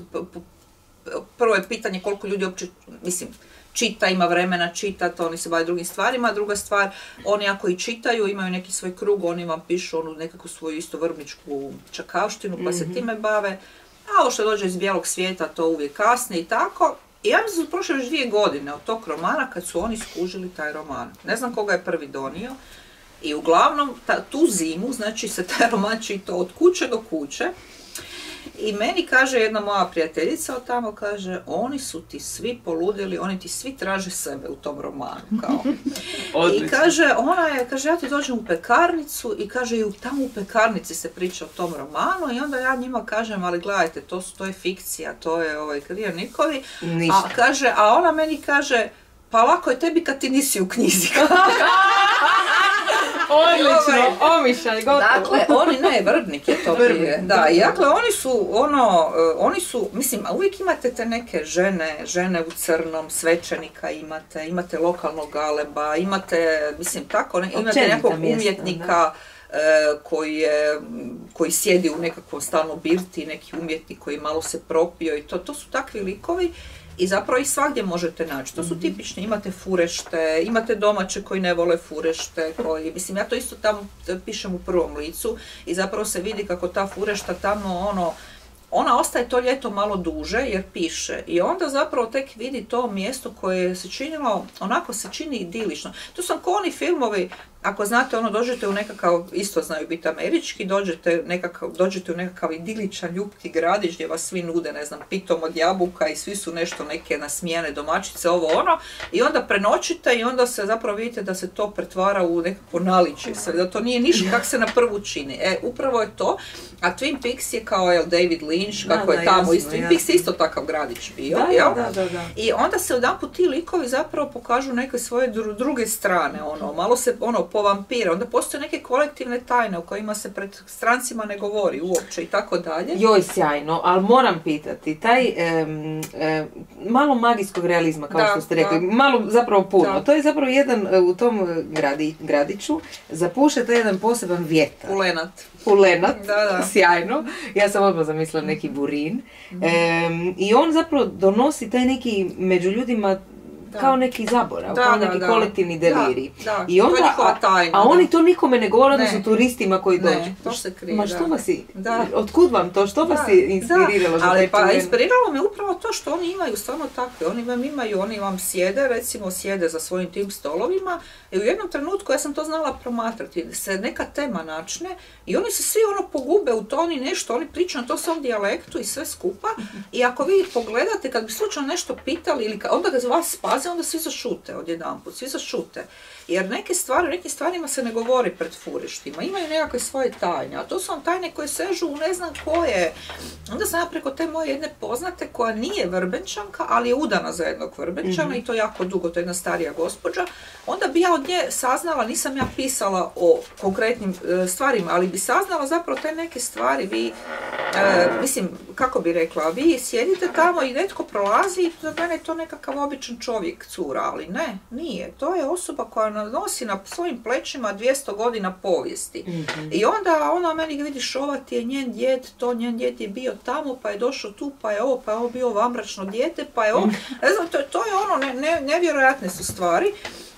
prvo je pitanje koliko ljudi uopće, mislim, čita, ima vremena čitati, oni se bave drugim stvarima. Druga stvar, oni ako i čitaju, imaju neki svoj krug, oni vam pišu onu nekakvu svoju isto vrbničku čakavštinu, pa se mhm. time bave. A ovo što dođe iz bijelog svijeta, to uvijek kasne i tako. I ja mislim da su prošle još dvije godine od tog romana kad su oni skužili taj roman. Ne znam koga je prvi donio. I uglavnom ta, tu zimu, znači se taj roman čita od kuće do kuće. I meni kaže jedna moja prijateljica od tamo, kaže, oni su ti svi poludili, oni ti svi traže sebe u tom romanu, kao. I kaže, ona je, kaže, ja ti dođem u pekarnicu i kaže, i tamo u pekarnici se priča o tom romanu i onda ja njima kažem, ali gledajte, to, to je fikcija, to je ovaj Nikovi. A kaže, a ona meni kaže, pa lako je tebi kad ti nisi u knjizi. Odlično, omišaj, gotovo. Dakle, oni, ne, Vrbnik je to prije. Da, i dakle, oni su, ono, eh, oni su, mislim, a uvijek imate te neke žene, žene u crnom, svećenika imate, imate lokalnog galeba, imate, mislim, tako, ne, imate nekog umjetnika, eh, koji, je, koji sjedi u nekakvom stalnom birti, neki umjetnik koji malo se propio i to, to su takvi likovi i zapravo ih svagdje možete naći. To su mhm. tipični, imate furešte, imate domaće koji ne vole furešte, koji, mislim ja to isto tamo pišem u prvom licu i zapravo se vidi kako ta furešta tamo ono, ona ostaje to ljeto malo duže jer piše i onda zapravo tek vidi to mjesto koje se činilo, onako se čini idilično. To su oni filmovi ako znate, ono, dođete u nekakav, isto znaju biti američki, dođete, nekakav, dođete u nekakav idiličan ljubki gradić gdje vas svi nude, ne znam, pitom od jabuka i svi su nešto neke nasmijene domaćice, ovo ono, i onda prenoćite i onda se zapravo vidite da se to pretvara u nekako naličje, da to nije ništa kak se na prvu čini. E, upravo je to, a Twin Peaks je kao jel, David Lynch, kako je tamo, isto, Twin Peaks je isto takav gradić bio, da, da, I onda se odjedanput ti likovi zapravo pokažu neke svoje druge strane, ono, malo se, ono, po vampira, onda postoje neke kolektivne tajne o kojima se pred strancima ne govori uopće i tako dalje. Joj, sjajno, ali moram pitati, taj malo magijskog realizma, kao što ste rekli, malo zapravo puno, to je zapravo jedan e, u tom e, gradi, gradiću, zapušete jedan poseban vjetar. Ulenat. Ulenat, sjajno. Ja sam odmah zamislila neki burin. Mm. I on zapravo donosi taj neki među ljudima kao neki zaborav, da, kao neki kolektivni deliri. I onda, tajna, a, oni to nikome ne govore, da su turistima koji dođu. to se krije, Ma što vas i, otkud vam to, što vas je inspiriralo? Da, ali pa inspiriralo me upravo to što oni imaju stvarno takve, oni vam imaju, oni vam sjede, recimo sjede za svojim tim stolovima i u jednom trenutku ja sam to znala promatrati, se neka tema načne i oni se svi ono pogube u to, oni nešto, oni pričaju na to svom dijalektu i sve skupa. I ako vi pogledate, kad bi slučajno nešto pitali ili onda ga vas spazi, onda svi zašute odjedanput, svi zašute. Jer neke stvari, nekim stvarima se ne govori pred furištima, imaju nekakve svoje tajne, a to su vam tajne koje sežu u ne znam koje. Onda sam ja preko te moje jedne poznate koja nije vrbenčanka, ali je udana za jednog vrbenčana mhm. i to jako dugo, to je jedna starija gospođa, onda bi ja od nje saznala, nisam ja pisala o konkretnim e, stvarima, ali bi saznala zapravo te neke stvari, vi, e, mislim, kako bi rekla, vi sjedite tamo i netko prolazi i za mene je to nekakav običan čovjek, cura, ali ne, nije. To je osoba koja nosi na svojim plećima 200 godina povijesti. Mhm. I onda ona meni vidiš, ova ti je njen djed, to njen djed je bio tamo, pa je došao tu, pa je ovo, pa je ovo bio vambračno dijete, pa je ovo, mhm. ne znam, to, to je ono, ne, ne, nevjerojatne su stvari.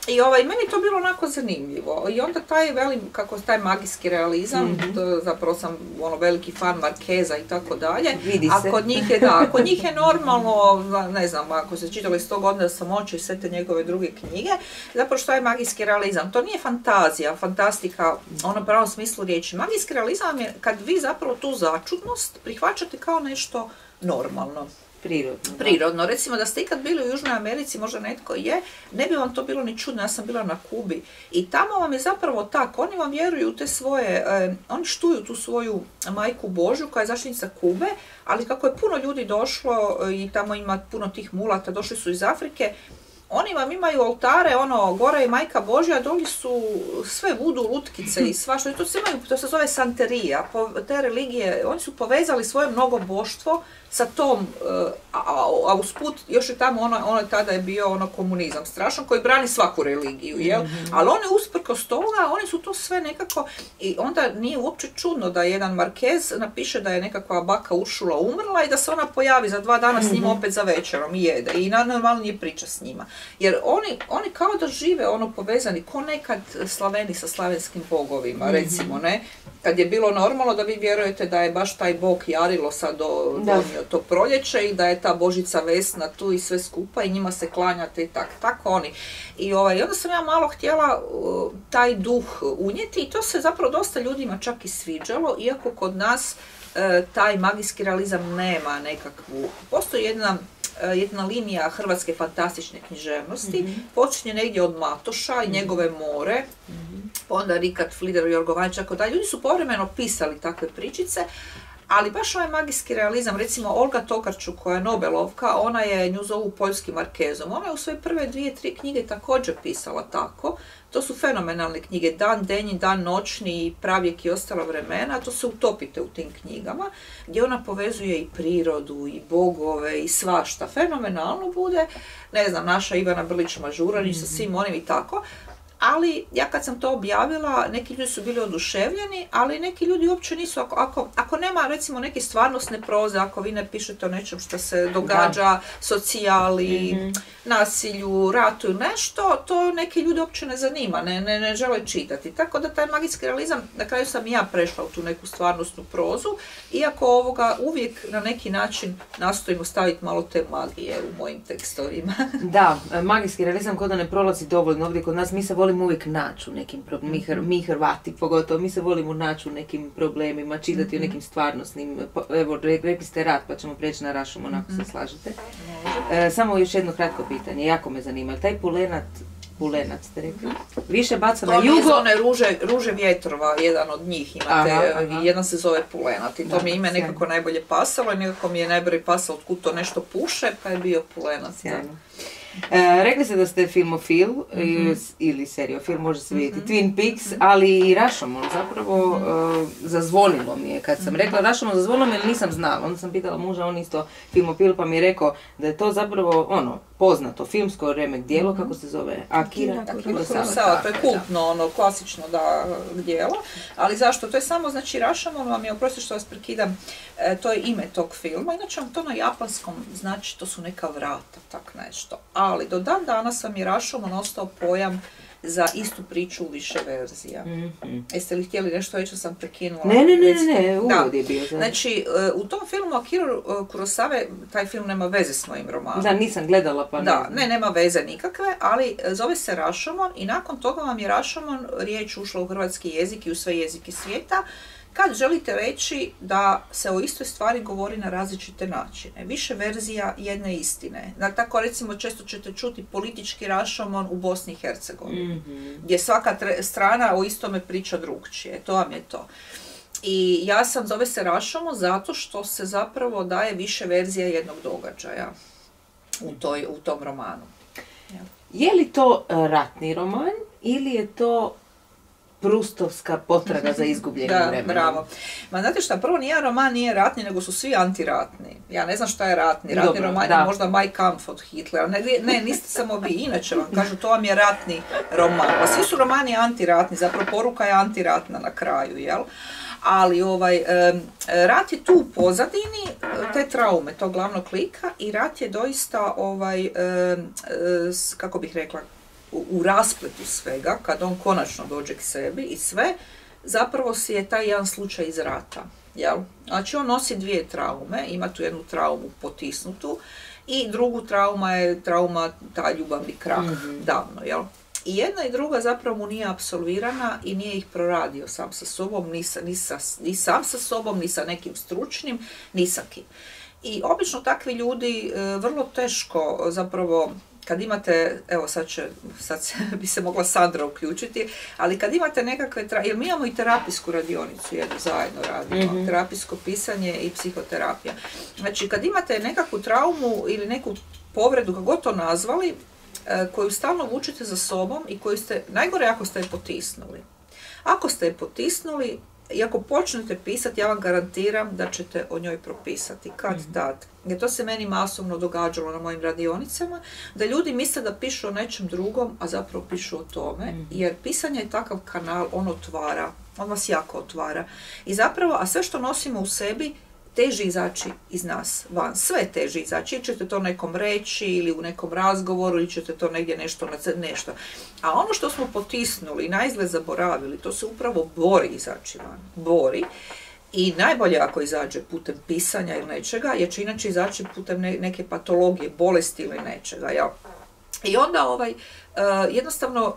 I ovaj, meni to bilo onako zanimljivo. I onda taj, velim, kako taj magijski realizam, mm zapravo sam ono, veliki fan Markeza i tako dalje. Vidi se. A kod njih je, da, kod njih je normalno, ne znam, ako se čitali sto godina samoće i sve te njegove druge knjige, zapravo što je magijski realizam? To nije fantazija, fantastika, ono pravom smislu riječi. Magijski realizam je kad vi zapravo tu začudnost prihvaćate kao nešto normalno. Prirodno. Prirodno. Recimo da ste ikad bili u Južnoj Americi, možda netko je, ne bi vam to bilo ni čudno, ja sam bila na Kubi. I tamo vam je zapravo tako, oni vam vjeruju te svoje, eh, oni štuju tu svoju majku Božju koja je zaštitnica Kube, ali kako je puno ljudi došlo eh, i tamo ima puno tih mulata, došli su iz Afrike, oni vam imaju oltare, ono, gore je majka Božja, doli su sve vudu, lutkice i svašta. To se, imaju, to se zove santerija. te religije, oni su povezali svoje mnogoboštvo sa tom, eh, a, a, usput još je tamo ono, ono tada je bio ono komunizam strašan koji brani svaku religiju, jel? mm Ali oni usprkos toga, oni su to sve nekako, i onda nije uopće čudno da jedan Marquez napiše da je nekakva baka Uršula umrla i da se ona pojavi za dva dana s njima mhm. opet za večerom i jede i normalno nije priča s njima. Jer oni, oni kao da žive ono povezani, ko nekad slaveni sa slavenskim bogovima, mhm. recimo, ne? Kad je bilo normalno da vi vjerujete da je baš taj bog Jarilo sad do, donio to proljeće i da je ta Božica Vesna tu i sve skupa i njima se klanjate i tak, tako oni. I ovaj, onda sam ja malo htjela taj duh unijeti i to se zapravo dosta ljudima čak i sviđalo, iako kod nas e, taj magijski realizam nema nekakvu, postoji jedna jedna linija hrvatske fantastične književnosti, mm počinje negdje od Matoša i mhm. njegove more, mm onda Rikat, Flider, Jorgovanć, tako da. Ljudi su povremeno pisali takve pričice, ali baš ovaj magijski realizam, recimo Olga Tokarču koja je Nobelovka, ona je nju zovu poljskim markezom. Ona je u svoje prve dvije, tri knjige također pisala tako. To su fenomenalne knjige, Dan denji, Dan noćni, Pravijek i ostala vremena. To se utopite u tim knjigama gdje ona povezuje i prirodu, i bogove, i svašta. Fenomenalno bude, ne znam, naša Ivana Brlić-Mažuranić sa svim onim i tako ali ja kad sam to objavila, neki ljudi su bili oduševljeni, ali neki ljudi uopće nisu, ako, ako, ako nema recimo neke stvarnostne proze, ako vi ne pišete o nečem što se događa, socijali, mm nasilju, ratu ili nešto, to neki ljudi uopće ne zanima, ne, ne, ne žele čitati. Tako da taj magijski realizam, na kraju sam i ja prešla u tu neku stvarnostnu prozu, iako ovoga uvijek na neki način nastojimo staviti malo te magije u mojim tekstovima. da, magijski realizam kod da ne prolazi dovoljno ovdje kod nas, mi se volimo uvijek naći u nekim problemima, mi, mi Hrvati pogotovo, mi se volimo naći u nekim problemima, čitati o mhm. nekim stvarnostnim, evo rekli ste rat pa ćemo prijeći na Rašom, onako se mhm. slažete. E, samo još jedno kratko pitanje, jako me zanima. Taj pulenat, pulenat ste rekli, više baca na jugo... one ruže, ruže vjetrova, jedan od njih imate, jedan se zove pulenat i to mi ime nekako najbolje pasalo i nekako mi je najbolje pasalo otkud to nešto puše, pa je bio pulenat. E, rekli ste da ste filmofil mm-hmm. ili seriofil, može se vidjeti mm-hmm. Twin Peaks, ali i Rashomon zapravo mm-hmm. zazvonilo mi je. Kad sam rekla Rashomon zazvonilo mi jer nisam znala. Onda sam pitala muža, on isto filmofil, pa mi je rekao da je to zapravo ono, poznato filmsko remek dijelo, kako se zove? Akira, Kurosawa. To je kultno, ono, klasično da dijelo. Ali zašto? To je samo, znači, Rashomon vam je, oprosti što vas prekidam, e, to je ime tog filma. Inače vam to na japanskom znači to su neka vrata, tak nešto. Ali do dan danas sam je Rashomon ostao pojam za istu priču u više verzija. Mm-hmm. Jeste li htjeli nešto reći sam prekinula? Ne, ne, ne, ne, uvod je bio. Znači, e, u tom filmu Akira e, Kurosawa, taj film nema veze s mojim romanom. Da, nisam gledala pa Da, ne, nema veze nikakve, ali e, zove se Rashomon i nakon toga vam je Rashomon riječ ušla u hrvatski jezik i u sve jezike svijeta kad želite reći da se o istoj stvari govori na različite načine. Više verzija jedne istine. Da, tako recimo često ćete čuti politički rašomon u Bosni i Hercegovini. mm Gdje svaka strana o istome priča drugčije. To vam je to. I ja sam zove se Rašomon zato što se zapravo daje više verzija jednog događaja u, toj, u tom romanu. Ja. Je li to ratni roman ili je to prustovska potraga za izgubljenim da, vremenom. bravo. Ma znate šta, prvo nijedan roman nije ratni, nego su svi antiratni. Ja ne znam šta je ratni. Ratni Dobro, roman je možda Mein Kampf od Hitlera. Ne, ne, niste samo vi. Inače vam kažu, to vam je ratni roman. A svi su romani antiratni, zapravo poruka je antiratna na kraju, jel? ali ovaj, rat je tu u pozadini te traume, tog glavnog klika i rat je doista ovaj, kako bih rekla, u, u raspletu svega, kad on konačno dođe k sebi i sve, zapravo si je taj jedan slučaj iz rata. Jel? Znači on nosi dvije traume, ima tu jednu traumu potisnutu i drugu trauma je trauma ta ljubavni krah mm davno. Jel? I jedna i druga zapravo mu nije apsolvirana i nije ih proradio sam sa sobom, ni, sa, ni, ni sam sa sobom, ni sa nekim stručnim, ni sa kim. I obično takvi ljudi e, vrlo teško zapravo kad imate, evo sad, će, sad bi se mogla Sandra uključiti, ali kad imate nekakve, jer mi imamo i terapijsku radionicu jednu zajedno radimo, mm terapijsko pisanje i psihoterapija. Znači kad imate nekakvu traumu ili neku povredu, kako to nazvali, e, koju stalno vučete za sobom i koju ste, najgore ako ste je potisnuli. Ako ste je potisnuli, i ako počnete pisati, ja vam garantiram da ćete o njoj propisati kad mm tad. Jer to se meni masovno događalo na mojim radionicama, da ljudi misle da pišu o nečem drugom, a zapravo pišu o tome, mhm. jer pisanje je takav kanal, on otvara, on vas jako otvara. I zapravo, a sve što nosimo u sebi, teži izaći iz nas van. Sve teži izaći. Ili ćete to nekom reći ili u nekom razgovoru ili ćete to negdje nešto, nešto. A ono što smo potisnuli i zaboravili, to se upravo bori izaći van. Bori. I najbolje ako izađe putem pisanja ili nečega, jer će inače izaći putem neke patologije, bolesti ili nečega. Ja. I onda ovaj, uh, jednostavno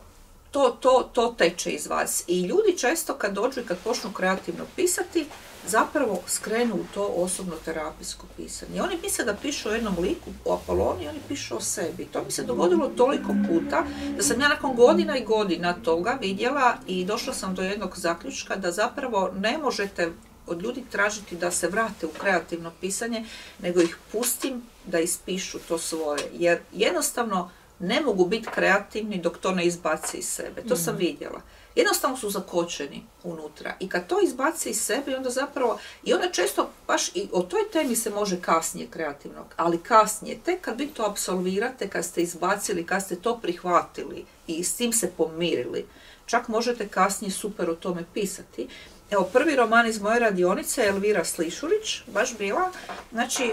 to, to, to teče iz vas. I ljudi često kad dođu i kad počnu kreativno pisati, zapravo skrenu u to osobno terapijsko pisanje. Oni misle da pišu o jednom liku, o Apoloni, oni pišu o sebi. To mi se dogodilo toliko puta da sam ja nakon godina i godina toga vidjela i došla sam do jednog zaključka da zapravo ne možete od ljudi tražiti da se vrate u kreativno pisanje, nego ih pustim da ispišu to svoje. Jer jednostavno ne mogu biti kreativni dok to ne izbaci iz sebe. To sam mhm. vidjela jednostavno su zakočeni unutra. I kad to izbaci iz sebe, onda zapravo, i onda često baš i o toj temi se može kasnije kreativnog, ali kasnije, tek kad vi to absolvirate, kad ste izbacili, kad ste to prihvatili i s tim se pomirili, čak možete kasnije super o tome pisati. Evo, prvi roman iz moje radionice je Elvira Slišurić, baš bila. Znači,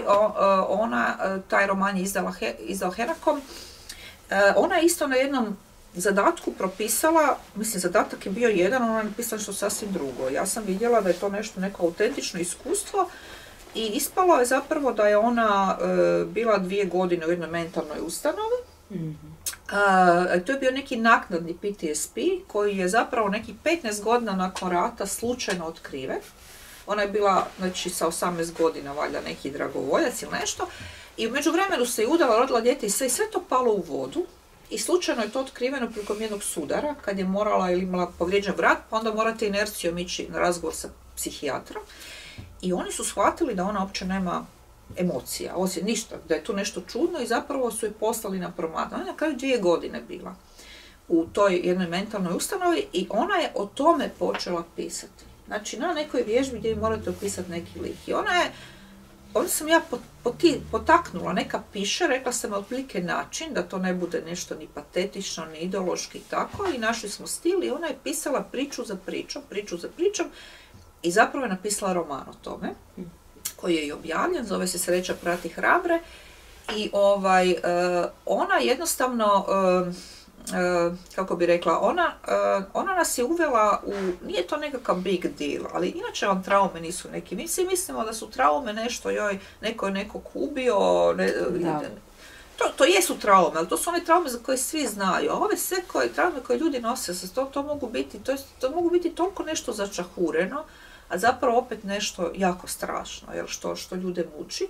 ona, taj roman je izdala, izdao Herakom. E, ona je isto na jednom zadatku propisala, mislim zadatak je bio jedan, ona je napisala što sasvim drugo. Ja sam vidjela da je to nešto neko autentično iskustvo i ispalo je zapravo da je ona e, bila dvije godine u jednoj mentalnoj ustanovi. mm to je bio neki naknadni PTSP koji je zapravo neki 15 godina nakon rata slučajno otkriven. Ona je bila znači, sa 18 godina valjda neki dragovoljac ili nešto. I u međuvremenu se je udala, rodila dijete i sve, i sve to palo u vodu. I slučajno je to otkriveno prilikom jednog sudara, kad je morala ili imala povrijeđen vrat, pa onda morate inercijom ići na razgovor sa psihijatrom. I oni su shvatili da ona uopće nema emocija, osim ništa, da je tu nešto čudno i zapravo su je poslali na promadanje. Ona je na kraju dvije godine bila u toj jednoj mentalnoj ustanovi i ona je o tome počela pisati. Znači na nekoj vježbi gdje morate opisati neki lik. I ona je onda sam ja potaknula, neka piše, rekla sam otprilike način, da to ne bude nešto ni patetično, ni ideološki i tako, i našli smo stil i ona je pisala priču za pričom, priču za pričom, i zapravo je napisala roman o tome, koji je i objavljen, zove se Sreća prati hrabre, i ovaj, e, ona jednostavno, e, E, kako bi rekla, ona, e, ona nas je uvela u, nije to nekakav big deal, ali inače vam traume nisu neki. Mi svi mislimo da su traume nešto, joj, neko je nekog ubio, ne, to, to jesu traume, ali to su one traume za koje svi znaju. A ove sve koje, traume koje ljudi nose, to, to mogu biti, to, to mogu biti toliko nešto začahureno, a zapravo opet nešto jako strašno, jel, što, što ljude muči.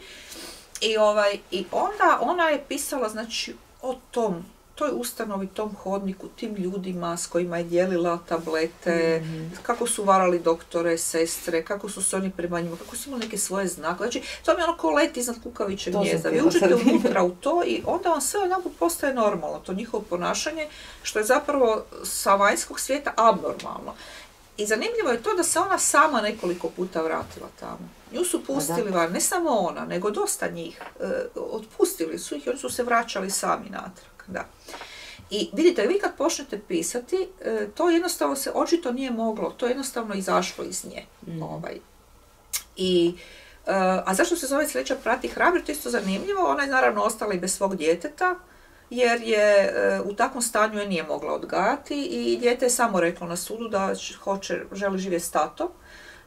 I, ovaj, I onda ona je pisala, znači, o tom toj ustanovi, tom hodniku, tim ljudima s kojima je dijelila tablete, mhm. kako su varali doktore, sestre, kako su se oni prema njima, kako su imali neke svoje znake. Znači, to mi je ono ko leti iznad kukavićeg gnjezda. Vi uđete unutra u to i onda vam sve odjedanput postaje normalno, to njihovo ponašanje, što je zapravo sa vanjskog svijeta abnormalno. I zanimljivo je to da se ona sama nekoliko puta vratila tamo. Nju su pustili van, ne samo ona, nego dosta njih. E, otpustili su ih i oni su se vraćali sami natrag. Da. I vidite, vi kad počnete pisati, e, to jednostavno se očito nije moglo, to je jednostavno izašlo iz nje. Mm. Ovaj. I, e, a zašto se zove Sreća prati hrabri, to je isto zanimljivo, ona je naravno ostala i bez svog djeteta jer je u takvom stanju je nije mogla odgajati i dijete je samo reklo na sudu da hoće, želi živjeti s tatom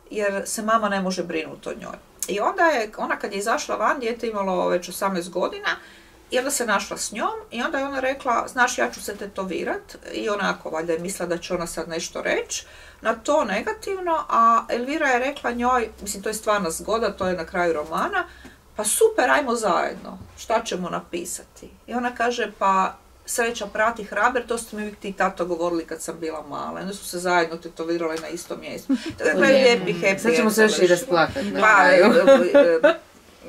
jer se mama ne može brinuti o njoj. I onda je, ona kad je izašla van, dijete imalo već 18 godina, i onda se našla s njom i onda je ona rekla, znaš ja ću se tetovirat i onako valjda je mislila da će ona sad nešto reći na to negativno, a Elvira je rekla njoj, mislim to je stvarno zgoda, to je na kraju romana, pa super, ajmo zajedno, šta ćemo napisati? I ona kaže, pa sreća prati hraber, to ste mi uvijek ti tato govorili kad sam bila mala. Onda su se zajedno tetovirale na istom mjestu. To je lijepi, happy. Sad ćemo se još i rasplakati. Pa,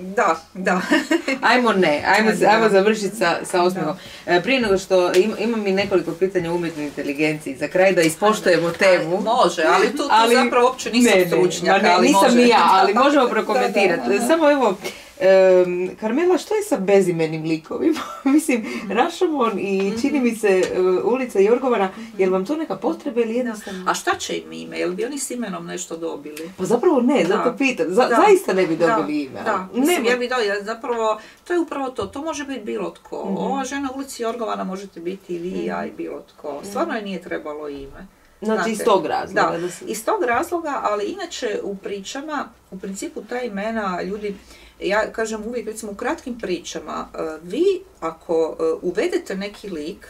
da, da. ajmo ne, ajmo, ajmo završiti sa, sa osmihom. E, prije nego što imam mi nekoliko pitanja o umjetnoj inteligenciji, za kraj da ispoštujemo temu. može, ali tu, tu ali, zapravo uopće nisam stručnjak. Ne, nisam može. ni ja, ali možemo prokomentirati. Samo evo, Um, Karmela, što je sa bezimenim likovima? Mislim, Rašomon i mhm. čini mi se uh, ulica Jorgovana, jel vam to neka potreba ili jednostavno? A šta će im ime? Jel bi oni s imenom nešto dobili? Pa zapravo ne, zato pitam. zaista ne bi dobili ime. Da, Mislim, ja bi dobila, zapravo, to je upravo to. To može biti bilo tko. Ova žena u ulici Jorgovana možete biti i vi i ja i bilo tko. Mhm. Stvarno je nije trebalo ime. Znači iz tog razloga. Da, iz tog razloga, ali inače u pričama, u principu ta imena ljudi ja kažem uvijek, recimo u kratkim pričama, e, vi ako e, uvedete neki lik,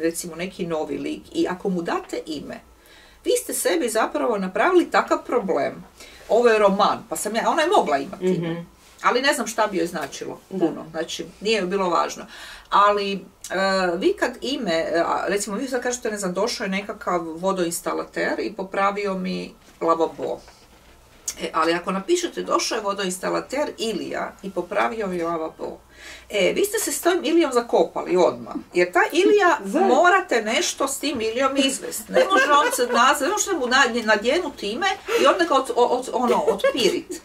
recimo neki novi lik, i ako mu date ime, vi ste sebi zapravo napravili takav problem. Ovo je roman, pa sam ja, ona je mogla imati ime. Mhm. Ali ne znam šta bi joj značilo puno, znači nije joj bilo važno. Ali e, vi kad ime, recimo vi sad kažete, ne znam, došao je nekakav vodoinstalater i popravio mi lavabo E, ali ako napišete došao je vodoinstalater Ilija i popravio je lavabo, E, vi ste se s tom Ilijom zakopali odmah. Jer ta Ilija morate nešto s tim Ilijom izvesti. Ne može on se nazvati, ne možete mu nadjenuti ime i onda ga od, od, ono, otpirit.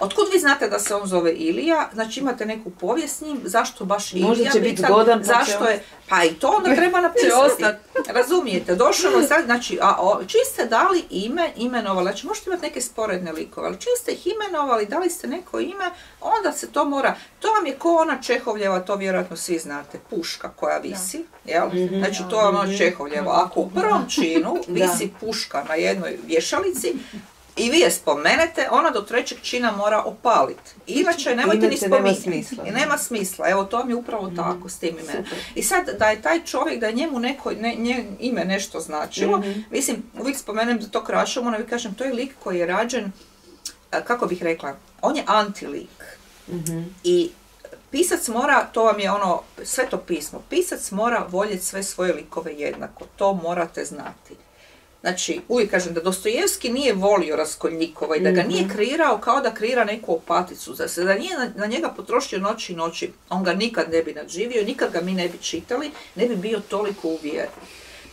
Otkud vi znate da se on zove Ilija? Znači imate neku povijest s njim, zašto baš Ilija? Možda će biti godan. Pa zašto je? Pa i to onda treba napisati. Razumijete, došao je sad, znači, a, o, čim ste dali ime, imenovali, znači možete imati neke sporedne likove, ali čim ste ih imenovali, dali ste neko ime, onda se to mora, to vam je ko ona Čehovljeva, to vjerojatno svi znate, puška koja visi, jel? Mhm. Znači to je ono Čehovljeva. Ako u prvom činu visi puška na jednoj vješalici, i vi je spomenete, ona do trećeg čina mora opaliti. Inače, nemojte ni spominjati. I nema smisla. Evo, to mi je upravo mhm. tako s tim imenom. I sad, da je taj čovjek, da je njemu neko ne, ime nešto značilo, mislim, uvijek spomenem da to krašom, ona vi kažem, to je lik koji je rađen, kako bih rekla, on je antilik. I Pisac mora, to vam je ono, sve to pismo, pisac mora voljeti sve svoje likove jednako, to morate znati. Znači, uvijek kažem da Dostojevski nije volio Raskolnikova i da ga nije mhm. kreirao kao da kreira neku opaticu. Da se da nije na, njega potrošio noći i noći, on ga nikad ne bi nadživio, nikad ga mi ne bi čitali, ne bi bio toliko uvjeren.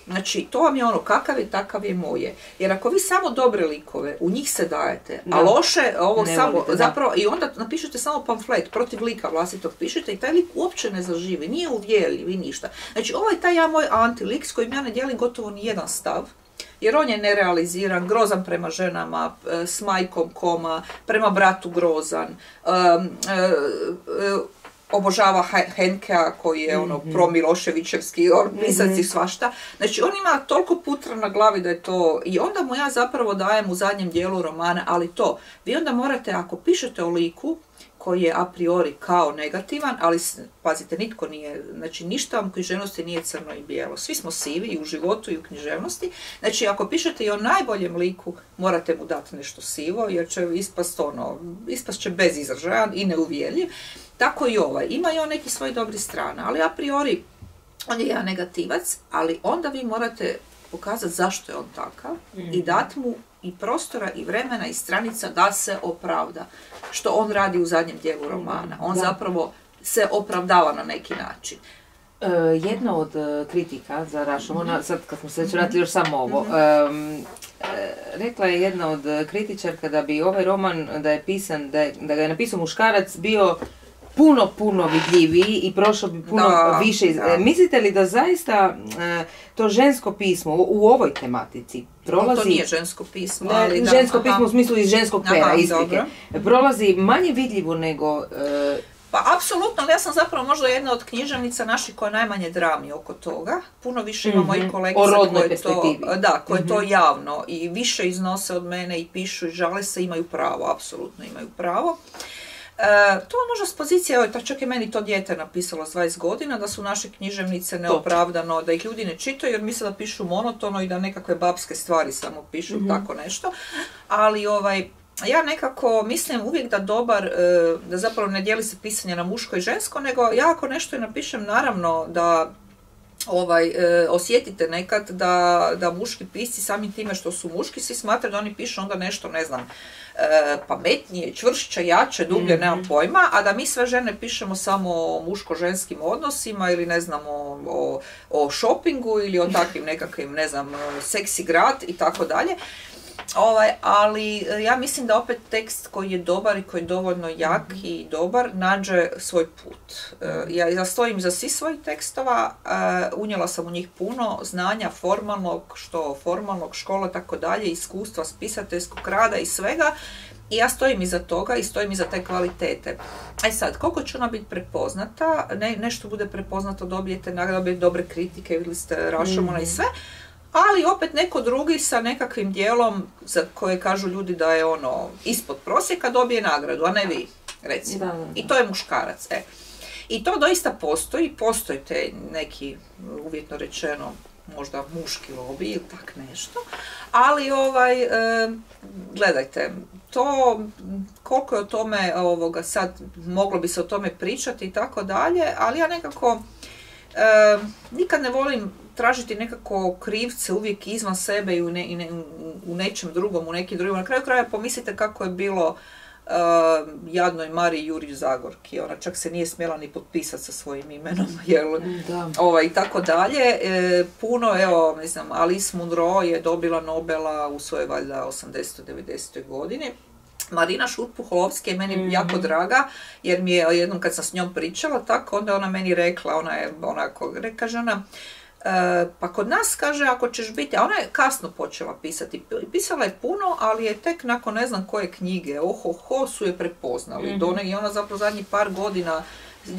Znači, to vam je ono, kakav je, takav je moje. Jer ako vi samo dobre likove, u njih se dajete, a loše, ovo samo, zapravo, i onda napišete samo pamflet protiv lika vlastitog, pišete i taj lik uopće ne zaživi, nije uvjerljiv i ništa. Znači, ovo je taj ja moj antilik s kojim ja ne dijelim gotovo ni jedan stav, jer on je nerealiziran, grozan prema ženama, s majkom koma, prema bratu grozan, obožava Henkea koji je ono mm-hmm. promiloševićevski on pisac i svašta. Znači on ima toliko putra na glavi da je to i onda mu ja zapravo dajem u zadnjem dijelu romana, ali to, vi onda morate ako pišete o liku koji je a priori kao negativan, ali pazite, nitko nije, znači ništa u književnosti nije crno i bijelo. Svi smo sivi i u životu i u književnosti. Znači ako pišete i o najboljem liku, morate mu dati nešto sivo, jer će ispast ono, ispast će bez izražaja i neuvjeljiv. Tako i ovaj. Ima i on neki svoj dobri strana, ali a priori on je jedan negativac, ali onda vi morate pokazati zašto je on takav i mhm. dati mu i prostora i vremena i stranica da se opravda. Što on radi u zadnjem dijelu romana. On zapravo se opravdava na neki način. E, jedna od e, kritika za Rašomona, sad kad smo se već vratili još samo ovo, e, rekla je jedna od kritičarka da bi ovaj roman, da je pisan, da, da ga je napisao muškarac, bio puno, puno vidljiviji i prošao bi puno više. Da. Mislite li da zaista e, to žensko pismo u, ovoj tematici prolazi... to nije žensko pismo, ali Žensko pismo u smislu iz ženskog pera, isprike. Prolazi manje vidljivo nego... E, Pa apsolutno, ali ja sam zapravo možda jedna od književnica naših koja najmanje drami oko toga. Puno više ima mojih mhm. kolegica koje to, da, koje to mhm. javno i više iznose od mene i pišu i žale se, imaju pravo, apsolutno imaju pravo. E, to možda s pozicije, evo, čak i meni to dijete napisalo s 20 godina, da su naše književnice neopravdano, da ih ljudi ne čitaju jer misle da pišu monotono i da nekakve babske stvari samo pišu, mm tako nešto. Ali ovaj, ja nekako mislim uvijek da dobar, e, da zapravo ne dijeli se pisanje na muško i žensko, nego ja ako nešto i napišem, naravno da ovaj, e, osjetite nekad da, da muški pisci samim time što su muški svi smatraju da oni pišu onda nešto, ne znam, e, pametnije, čvršće, jače, dublje, nemam mhm. pojma, a da mi sve žene pišemo samo o muško-ženskim odnosima ili ne znam o, o, o shoppingu ili o takvim nekakvim, ne znam, seksi grad i tako dalje. Ovaj, ali e, ja mislim da opet tekst koji je dobar i koji je dovoljno jak mhm. i dobar nađe svoj put. E, ja, ja stojim za svi svojih tekstova, e, unijela sam u njih puno znanja formalnog, što formalnog, škola, tako dalje, iskustva, spisateljskog rada i svega. I ja stojim iza toga i stojim iza te kvalitete. E sad, koliko će ona biti prepoznata, ne, nešto bude prepoznato, dobijete nagrade, dobre kritike, vidjeli ste Rašomona i mhm. sve, ali opet neko drugi sa nekakvim dijelom za koje kažu ljudi da je ono ispod prosjeka dobije nagradu, a ne vi, recimo. I to je muškarac. E. I to doista postoji, postoji te neki, uvjetno rečeno, možda muški lobby ili tak nešto, ali ovaj, e, gledajte, to, koliko je o tome ovoga sad, moglo bi se o tome pričati i tako dalje, ali ja nekako e, nikad ne volim tražiti nekako krivce uvijek izvan sebe i u, ne, u nečem drugom, u nekim drugom. Na kraju kraja pomislite kako je bilo uh, jadnoj Mariji Juri Zagorki. Ona čak se nije smjela ni potpisati sa svojim imenom. Jel, da. Ovaj, I tako dalje. E, puno, evo, ne znam, Alice Munro je dobila Nobela u svojoj valjda 80-90. godini. Marina Šurpuhovski je meni mm jako draga, jer mi je jednom kad sam s njom pričala, tako onda ona meni rekla, ona je onako, kaže ona, E, pa kod nas kaže ako ćeš biti, a ona je kasno počela pisati, pisala je puno, ali je tek nakon ne znam koje knjige, oho ho su je prepoznali. mm I ona zapravo zadnjih par godina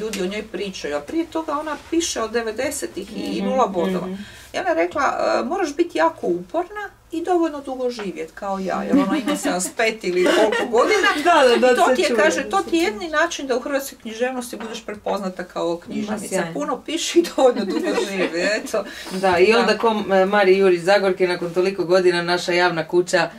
ljudi o njoj pričaju, a prije toga ona piše od 90-ih i mhm, nula bodova. mm I ona je rekla, e, moraš biti jako uporna i dovoljno dugo živjeti kao ja, jer ona ima 75 ili koliko godina. da, da, da, to ti je, kaže, to ti je jedni način da u hrvatskoj književnosti budeš prepoznata kao književnica. Puno piši i dovoljno dugo živi, eto. Da, i onda ko e, Mari Juri Zagorke nakon toliko godina naša javna kuća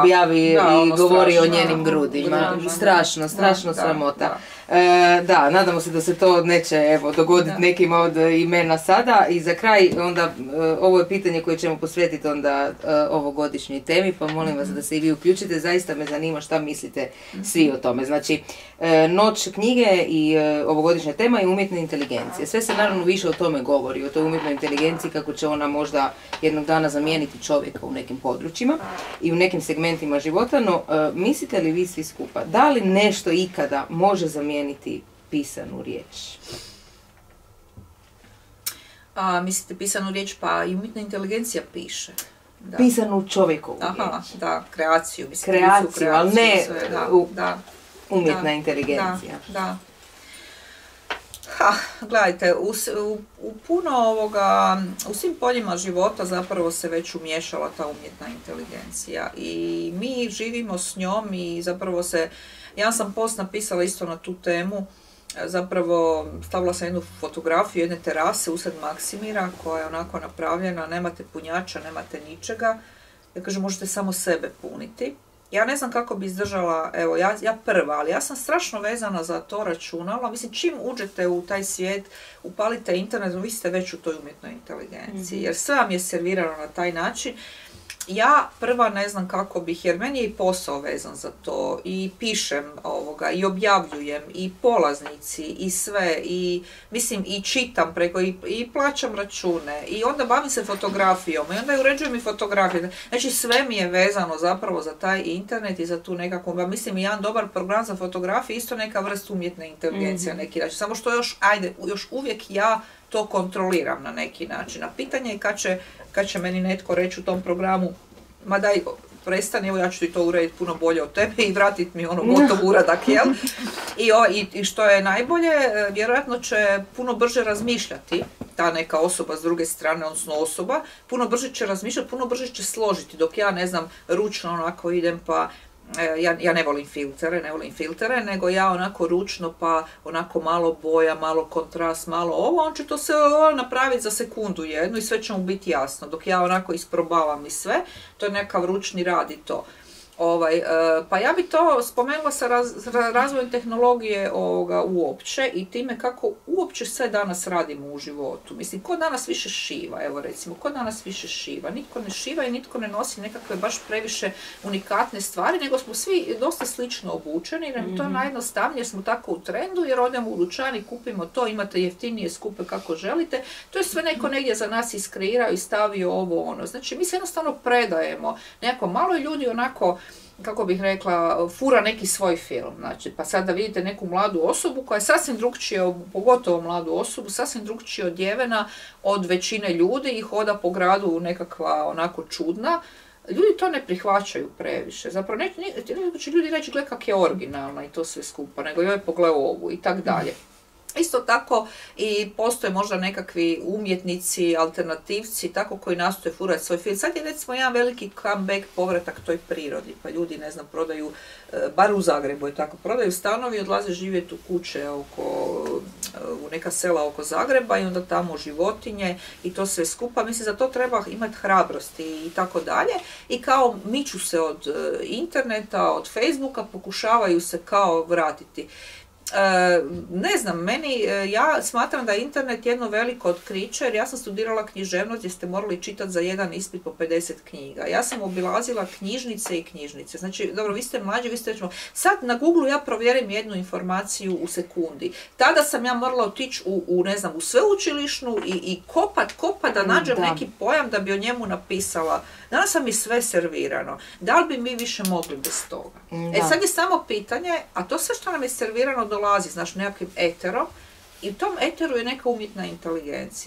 objavi i ono govori o njenim grudima. Strašno, strašno sramota. E, da, nadamo se da se to neće evo, dogoditi nekim od imena sada. I za kraj onda e, ovo je pitanje koje ćemo posvetiti onda e, ovogodišnjoj temi pa molim vas da se i vi uključite, zaista me zanima šta mislite svi o tome. Znači, e, noć knjige i ovogodišnja tema je umjetna inteligencija. Sve se naravno više o tome govori, o toj umjetnoj inteligenciji kako će ona možda jednog dana zamijeniti čovjeka u nekim područjima i u nekim segmentima života, no mislite li vi svi skupa, da li nešto ikada može zamijeniti zamijeniti pisanu riječ? A, mislite pisanu riječ, pa i umjetna inteligencija piše. Da. Pisanu čovjekovu Aha, da, kreaciju. Mislim, kreaciju, kreaciju, ali ne da, u, da, umjetna inteligencija. Da, da. Ha, gledajte, u, u, u, puno ovoga, u svim poljima života zapravo se već umješala ta umjetna inteligencija i mi živimo s njom i zapravo se ja sam post napisala isto na tu temu, e, zapravo stavila sam jednu fotografiju jedne terase usred Maksimira koja je onako napravljena, nemate punjača, nemate ničega. Ja kažem, možete samo sebe puniti. Ja ne znam kako bi izdržala, evo, ja, ja prva, ali ja sam strašno vezana za to računalo. Mislim, čim uđete u taj svijet, upalite internet, vi ste već u toj umjetnoj inteligenciji, mhm. jer sve vam je servirano na taj način ja prva ne znam kako bih, jer meni je i posao vezan za to i pišem ovoga i objavljujem i polaznici i sve i mislim i čitam preko i, i plaćam račune i onda bavim se fotografijom i onda uređujem i fotografije. Znači sve mi je vezano zapravo za taj internet i za tu nekakvu, ba mislim i jedan dobar program za fotografiju isto neka vrsta umjetne inteligencije mm neki način. Samo što još, ajde, još uvijek ja to kontroliram na neki način. A pitanje je kad će, kad će meni netko reći u tom programu, ma daj, prestani, evo ja ću ti to urediti puno bolje od tebe i vratiti mi ono gotov uradak, jel? I, o, i, I što je najbolje, e, vjerojatno će puno brže razmišljati ta neka osoba s druge strane, odnosno osoba, puno brže će razmišljati, puno brže će složiti, dok ja ne znam, ručno onako idem pa ja, ja ne volim filtere, ne volim filtere, nego ja onako ručno pa onako malo boja, malo kontrast, malo ovo, on će to se napraviti za sekundu jednu i sve će mu biti jasno. Dok ja onako isprobavam i sve, to je nekav ručni rad i to. Ovaj, e, pa ja bi to spomenula sa razvojem tehnologije ovoga, uopće i time kako uopće sve danas radimo u životu. Mislim, ko danas više šiva, evo recimo, ko danas više šiva? Nitko ne šiva i nitko ne nosi nekakve baš previše unikatne stvari, nego smo svi dosta slično obučeni, jer to je mhm. najjednostavnije, smo tako u trendu, jer odemo u dućan i kupimo to, imate jeftinije skupe kako želite, to je sve neko negdje za nas iskreirao i stavio ovo ono. Znači, mi se jednostavno predajemo, nekako malo ljudi onako kako bih rekla, fura neki svoj film. Znači, pa sad da vidite neku mladu osobu koja je sasvim drugčije, pogotovo mladu osobu, sasvim drugčije odjevena od većine ljudi i hoda po gradu nekakva onako čudna. Ljudi to ne prihvaćaju previše. Zapravo, ne, ne, ljudi reći, gle kak je originalna i to sve skupa, nego joj pogle ovu i tak dalje. Isto tako i postoje možda nekakvi umjetnici, alternativci, tako koji nastoje furati svoj film. Sad je recimo jedan veliki comeback, povratak toj prirodi, pa ljudi, ne znam, prodaju, e, bar u Zagrebu je tako, prodaju stanovi i odlaze živjeti u kuće oko, e, u neka sela oko Zagreba i onda tamo životinje i to sve skupa. Mislim, za to treba imati hrabrosti i tako dalje. I kao miču se od e, interneta, od Facebooka, pokušavaju se kao vratiti. E, ne znam, meni, e, ja smatram da je internet jedno veliko otkriće, jer ja sam studirala književnost gdje ste morali čitati za jedan ispit po 50 knjiga. Ja sam obilazila knjižnice i knjižnice. Znači, dobro, vi ste mlađi, vi ste recimo, sad na Google ja provjerim jednu informaciju u sekundi. Tada sam ja morala otići u, u ne znam, u sveučilišnu i, i kopat, kopat da nađem neki pojam da bi o njemu napisala. Danas sam mi sve servirano. Da li bi mi više mogli bez toga? E sad je samo pitanje, a to sve što nam je servirano do dolazi, znaš, nekakvim eterom i u tom eteru je neka umjetna inteligencija.